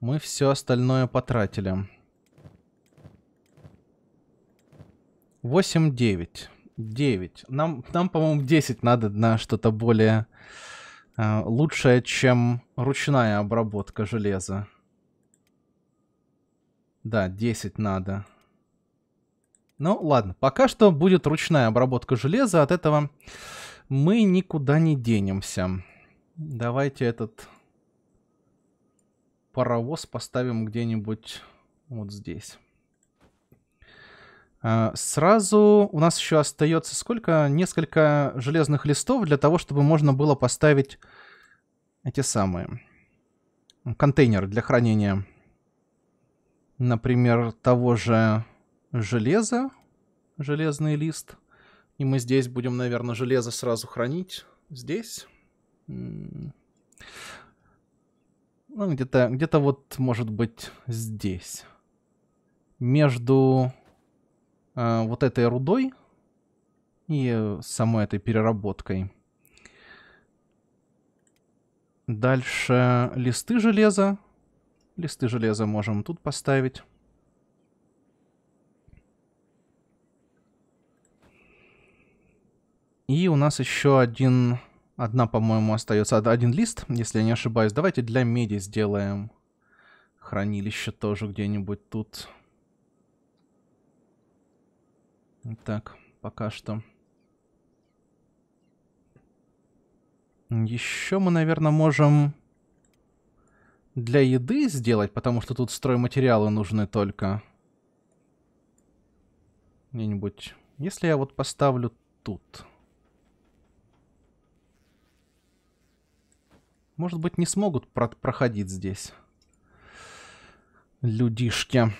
Мы все остальное потратили. 8, 9. 9. Нам, нам по-моему, 10 надо на что-то более Э, лучшая, чем ручная обработка железа. Да, 10 надо. Ну, ладно, пока что будет ручная обработка железа, от этого мы никуда не денемся. Давайте этот паровоз поставим где-нибудь вот здесь. А, сразу у нас еще остается сколько? Несколько железных листов для того, чтобы можно было поставить эти самые контейнеры для хранения, например, того же железа, железный лист. И мы здесь будем, наверное, железо сразу хранить. Здесь. Ну, где-то где, -то, вот, может быть, здесь. Между э, вот этой рудой и самой этой переработкой. Дальше листы железа. Листы железа можем тут поставить. И у нас еще один... Одна, по-моему, остается. Один лист, если я не ошибаюсь. Давайте для меди сделаем хранилище тоже где-нибудь тут. Так, пока что. Еще мы, наверное, можем для еды сделать, потому что тут стройматериалы нужны только. Где-нибудь... Если я вот поставлю тут... Может быть, не смогут про проходить здесь. Людишки.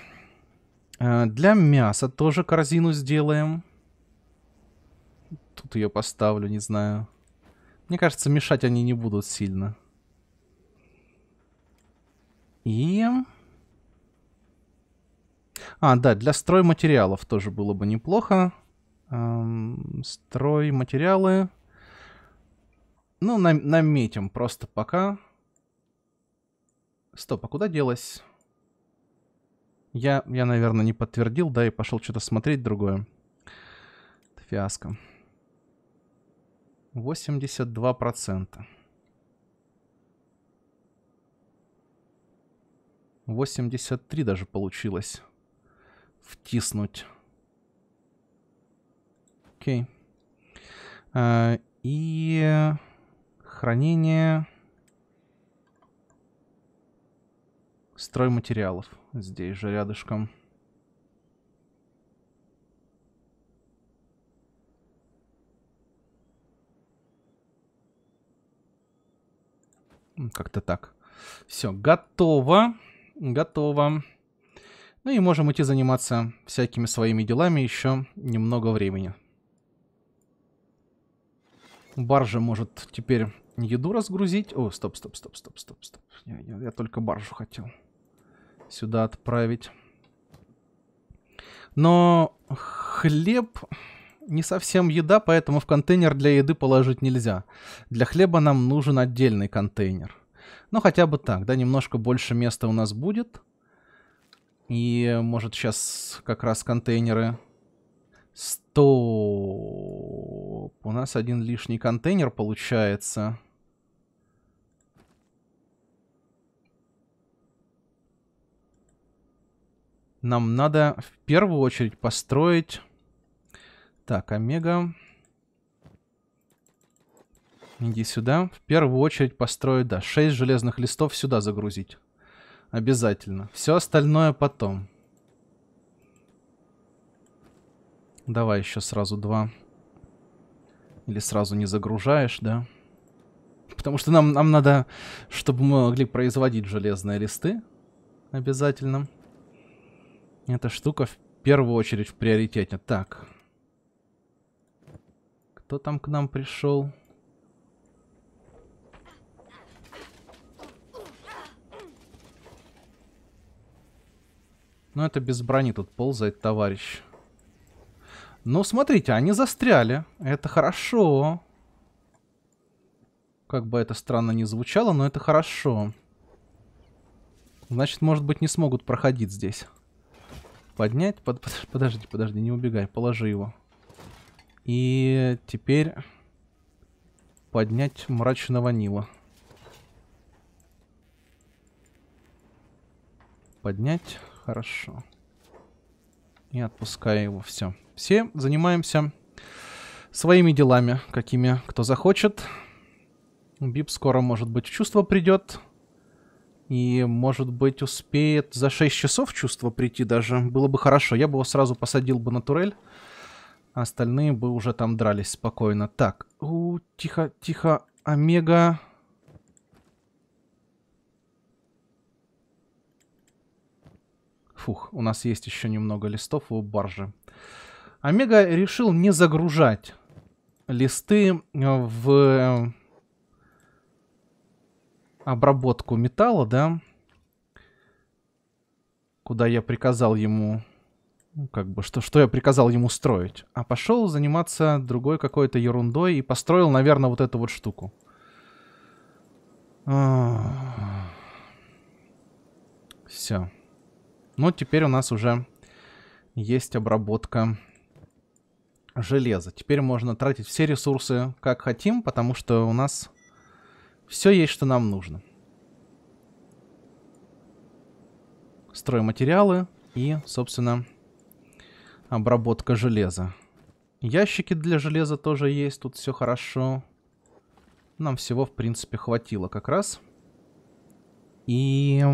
Э, для мяса тоже корзину сделаем. Тут ее поставлю, не знаю. Мне кажется, мешать они не будут сильно. И... А, да, для стройматериалов тоже было бы неплохо. Эм, стройматериалы... Ну, нам наметим просто пока. Стоп, а куда делась? Я, я, наверное, не подтвердил, да, и пошел что-то смотреть другое. Это фиаско. 82%. 83 даже получилось втиснуть. Окей. А, и хранение стройматериалов. Здесь же рядышком. Как-то так. Все, готово. Готово. Ну и можем идти заниматься всякими своими делами еще немного времени. Баржа может теперь еду разгрузить. О, стоп, стоп, стоп, стоп, стоп, стоп. Я, я, я только баржу хотел сюда отправить. Но хлеб не совсем еда, поэтому в контейнер для еды положить нельзя. Для хлеба нам нужен отдельный контейнер. Но хотя бы так, да, немножко больше места у нас будет. И может сейчас как раз контейнеры... Стоп! У нас один лишний контейнер получается. Нам надо в первую очередь построить... Так, Омега. Иди сюда. В первую очередь построить, да, 6 железных листов сюда загрузить. Обязательно. Все остальное потом. Давай еще сразу два. Или сразу не загружаешь, да? Потому что нам, нам надо, чтобы мы могли производить железные листы. Обязательно. Эта штука в первую очередь в приоритете. Так. Кто там к нам пришел? Ну, это без брони тут ползает товарищ. Ну, смотрите, они застряли. Это хорошо. Как бы это странно не звучало, но это хорошо. Значит, может быть, не смогут проходить здесь. Поднять? Под, под, подожди, подожди, не убегай. Положи его. И теперь поднять мрачного Нила. Поднять. Хорошо. И отпускаю его. Все. Все занимаемся своими делами, какими кто захочет. Бип скоро, может быть, чувство придет. И, может быть, успеет за 6 часов чувство прийти даже. Было бы хорошо. Я бы его сразу посадил бы на турель. А остальные бы уже там дрались спокойно. Так, у, тихо, тихо, Омега... Фух, у нас есть еще немного листов у баржи. Омега решил не загружать листы в обработку металла, да, куда я приказал ему, ну, как бы, что, что я приказал ему строить, а пошел заниматься другой какой-то ерундой и построил, наверное, вот эту вот штуку. Все. Ну, теперь у нас уже есть обработка железа. Теперь можно тратить все ресурсы как хотим, потому что у нас все есть, что нам нужно. Стройматериалы и, собственно, обработка железа. Ящики для железа тоже есть, тут все хорошо. Нам всего, в принципе, хватило как раз. И...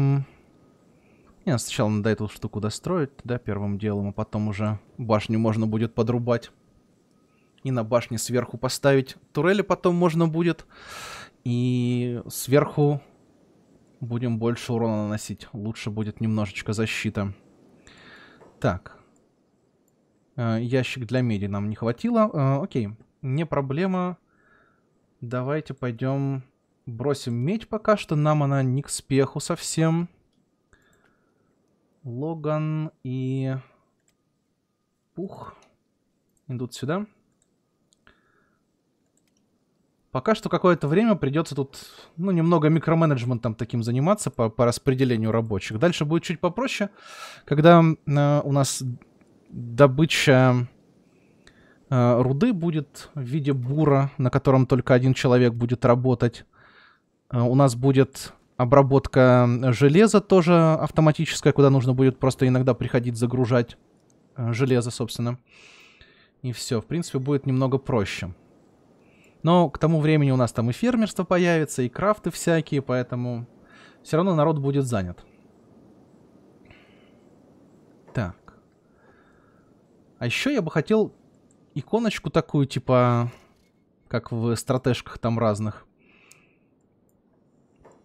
Не, сначала надо эту штуку достроить, да, первым делом, а потом уже башню можно будет подрубать. И на башне сверху поставить. Турели потом можно будет. И сверху будем больше урона наносить. Лучше будет немножечко защита. Так. Э, ящик для меди нам не хватило. Э, окей, не проблема. Давайте пойдем бросим медь пока что. Нам она не к спеху совсем. Логан и Пух идут сюда. Пока что какое-то время придется тут, ну, немного микроменеджментом таким заниматься по, по распределению рабочих. Дальше будет чуть попроще, когда э, у нас добыча э, руды будет в виде бура, на котором только один человек будет работать. Э, у нас будет обработка железа тоже автоматическая, куда нужно будет просто иногда приходить загружать э, железо, собственно. И все, в принципе, будет немного проще. Но к тому времени у нас там и фермерство появится, и крафты всякие, поэтому все равно народ будет занят. Так. А еще я бы хотел иконочку такую, типа, как в стратежках там разных.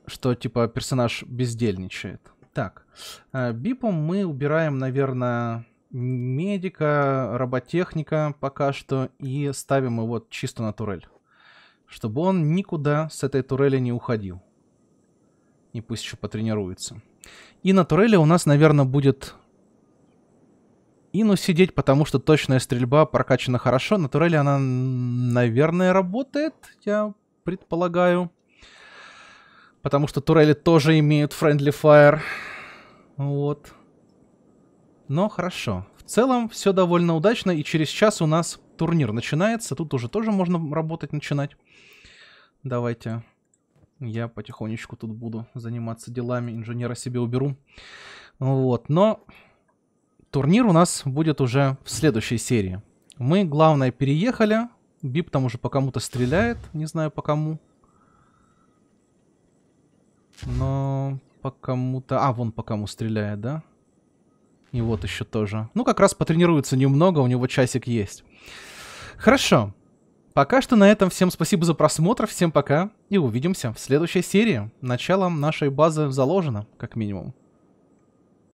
Что, типа, персонаж бездельничает. Так. Э, бипом мы убираем, наверное, медика, роботехника пока что. И ставим его чисто на турель чтобы он никуда с этой турели не уходил. И пусть еще потренируется. И на турели у нас, наверное, будет Ину сидеть, потому что точная стрельба прокачана хорошо. На турели она, наверное, работает, я предполагаю. Потому что турели тоже имеют friendly fire. Вот. Но хорошо. В целом все довольно удачно, и через час у нас турнир начинается. Тут уже тоже можно работать, начинать. Давайте я потихонечку тут буду заниматься делами. Инженера себе уберу. Вот, но турнир у нас будет уже в следующей серии. Мы, главное, переехали. Бип там уже по кому-то стреляет. Не знаю по кому. Но по кому-то... А, вон по кому стреляет, да? И вот еще тоже. Ну, как раз потренируется немного, у него часик есть. Хорошо. Пока что на этом всем спасибо за просмотр, всем пока и увидимся в следующей серии. Начало нашей базы заложено, как минимум.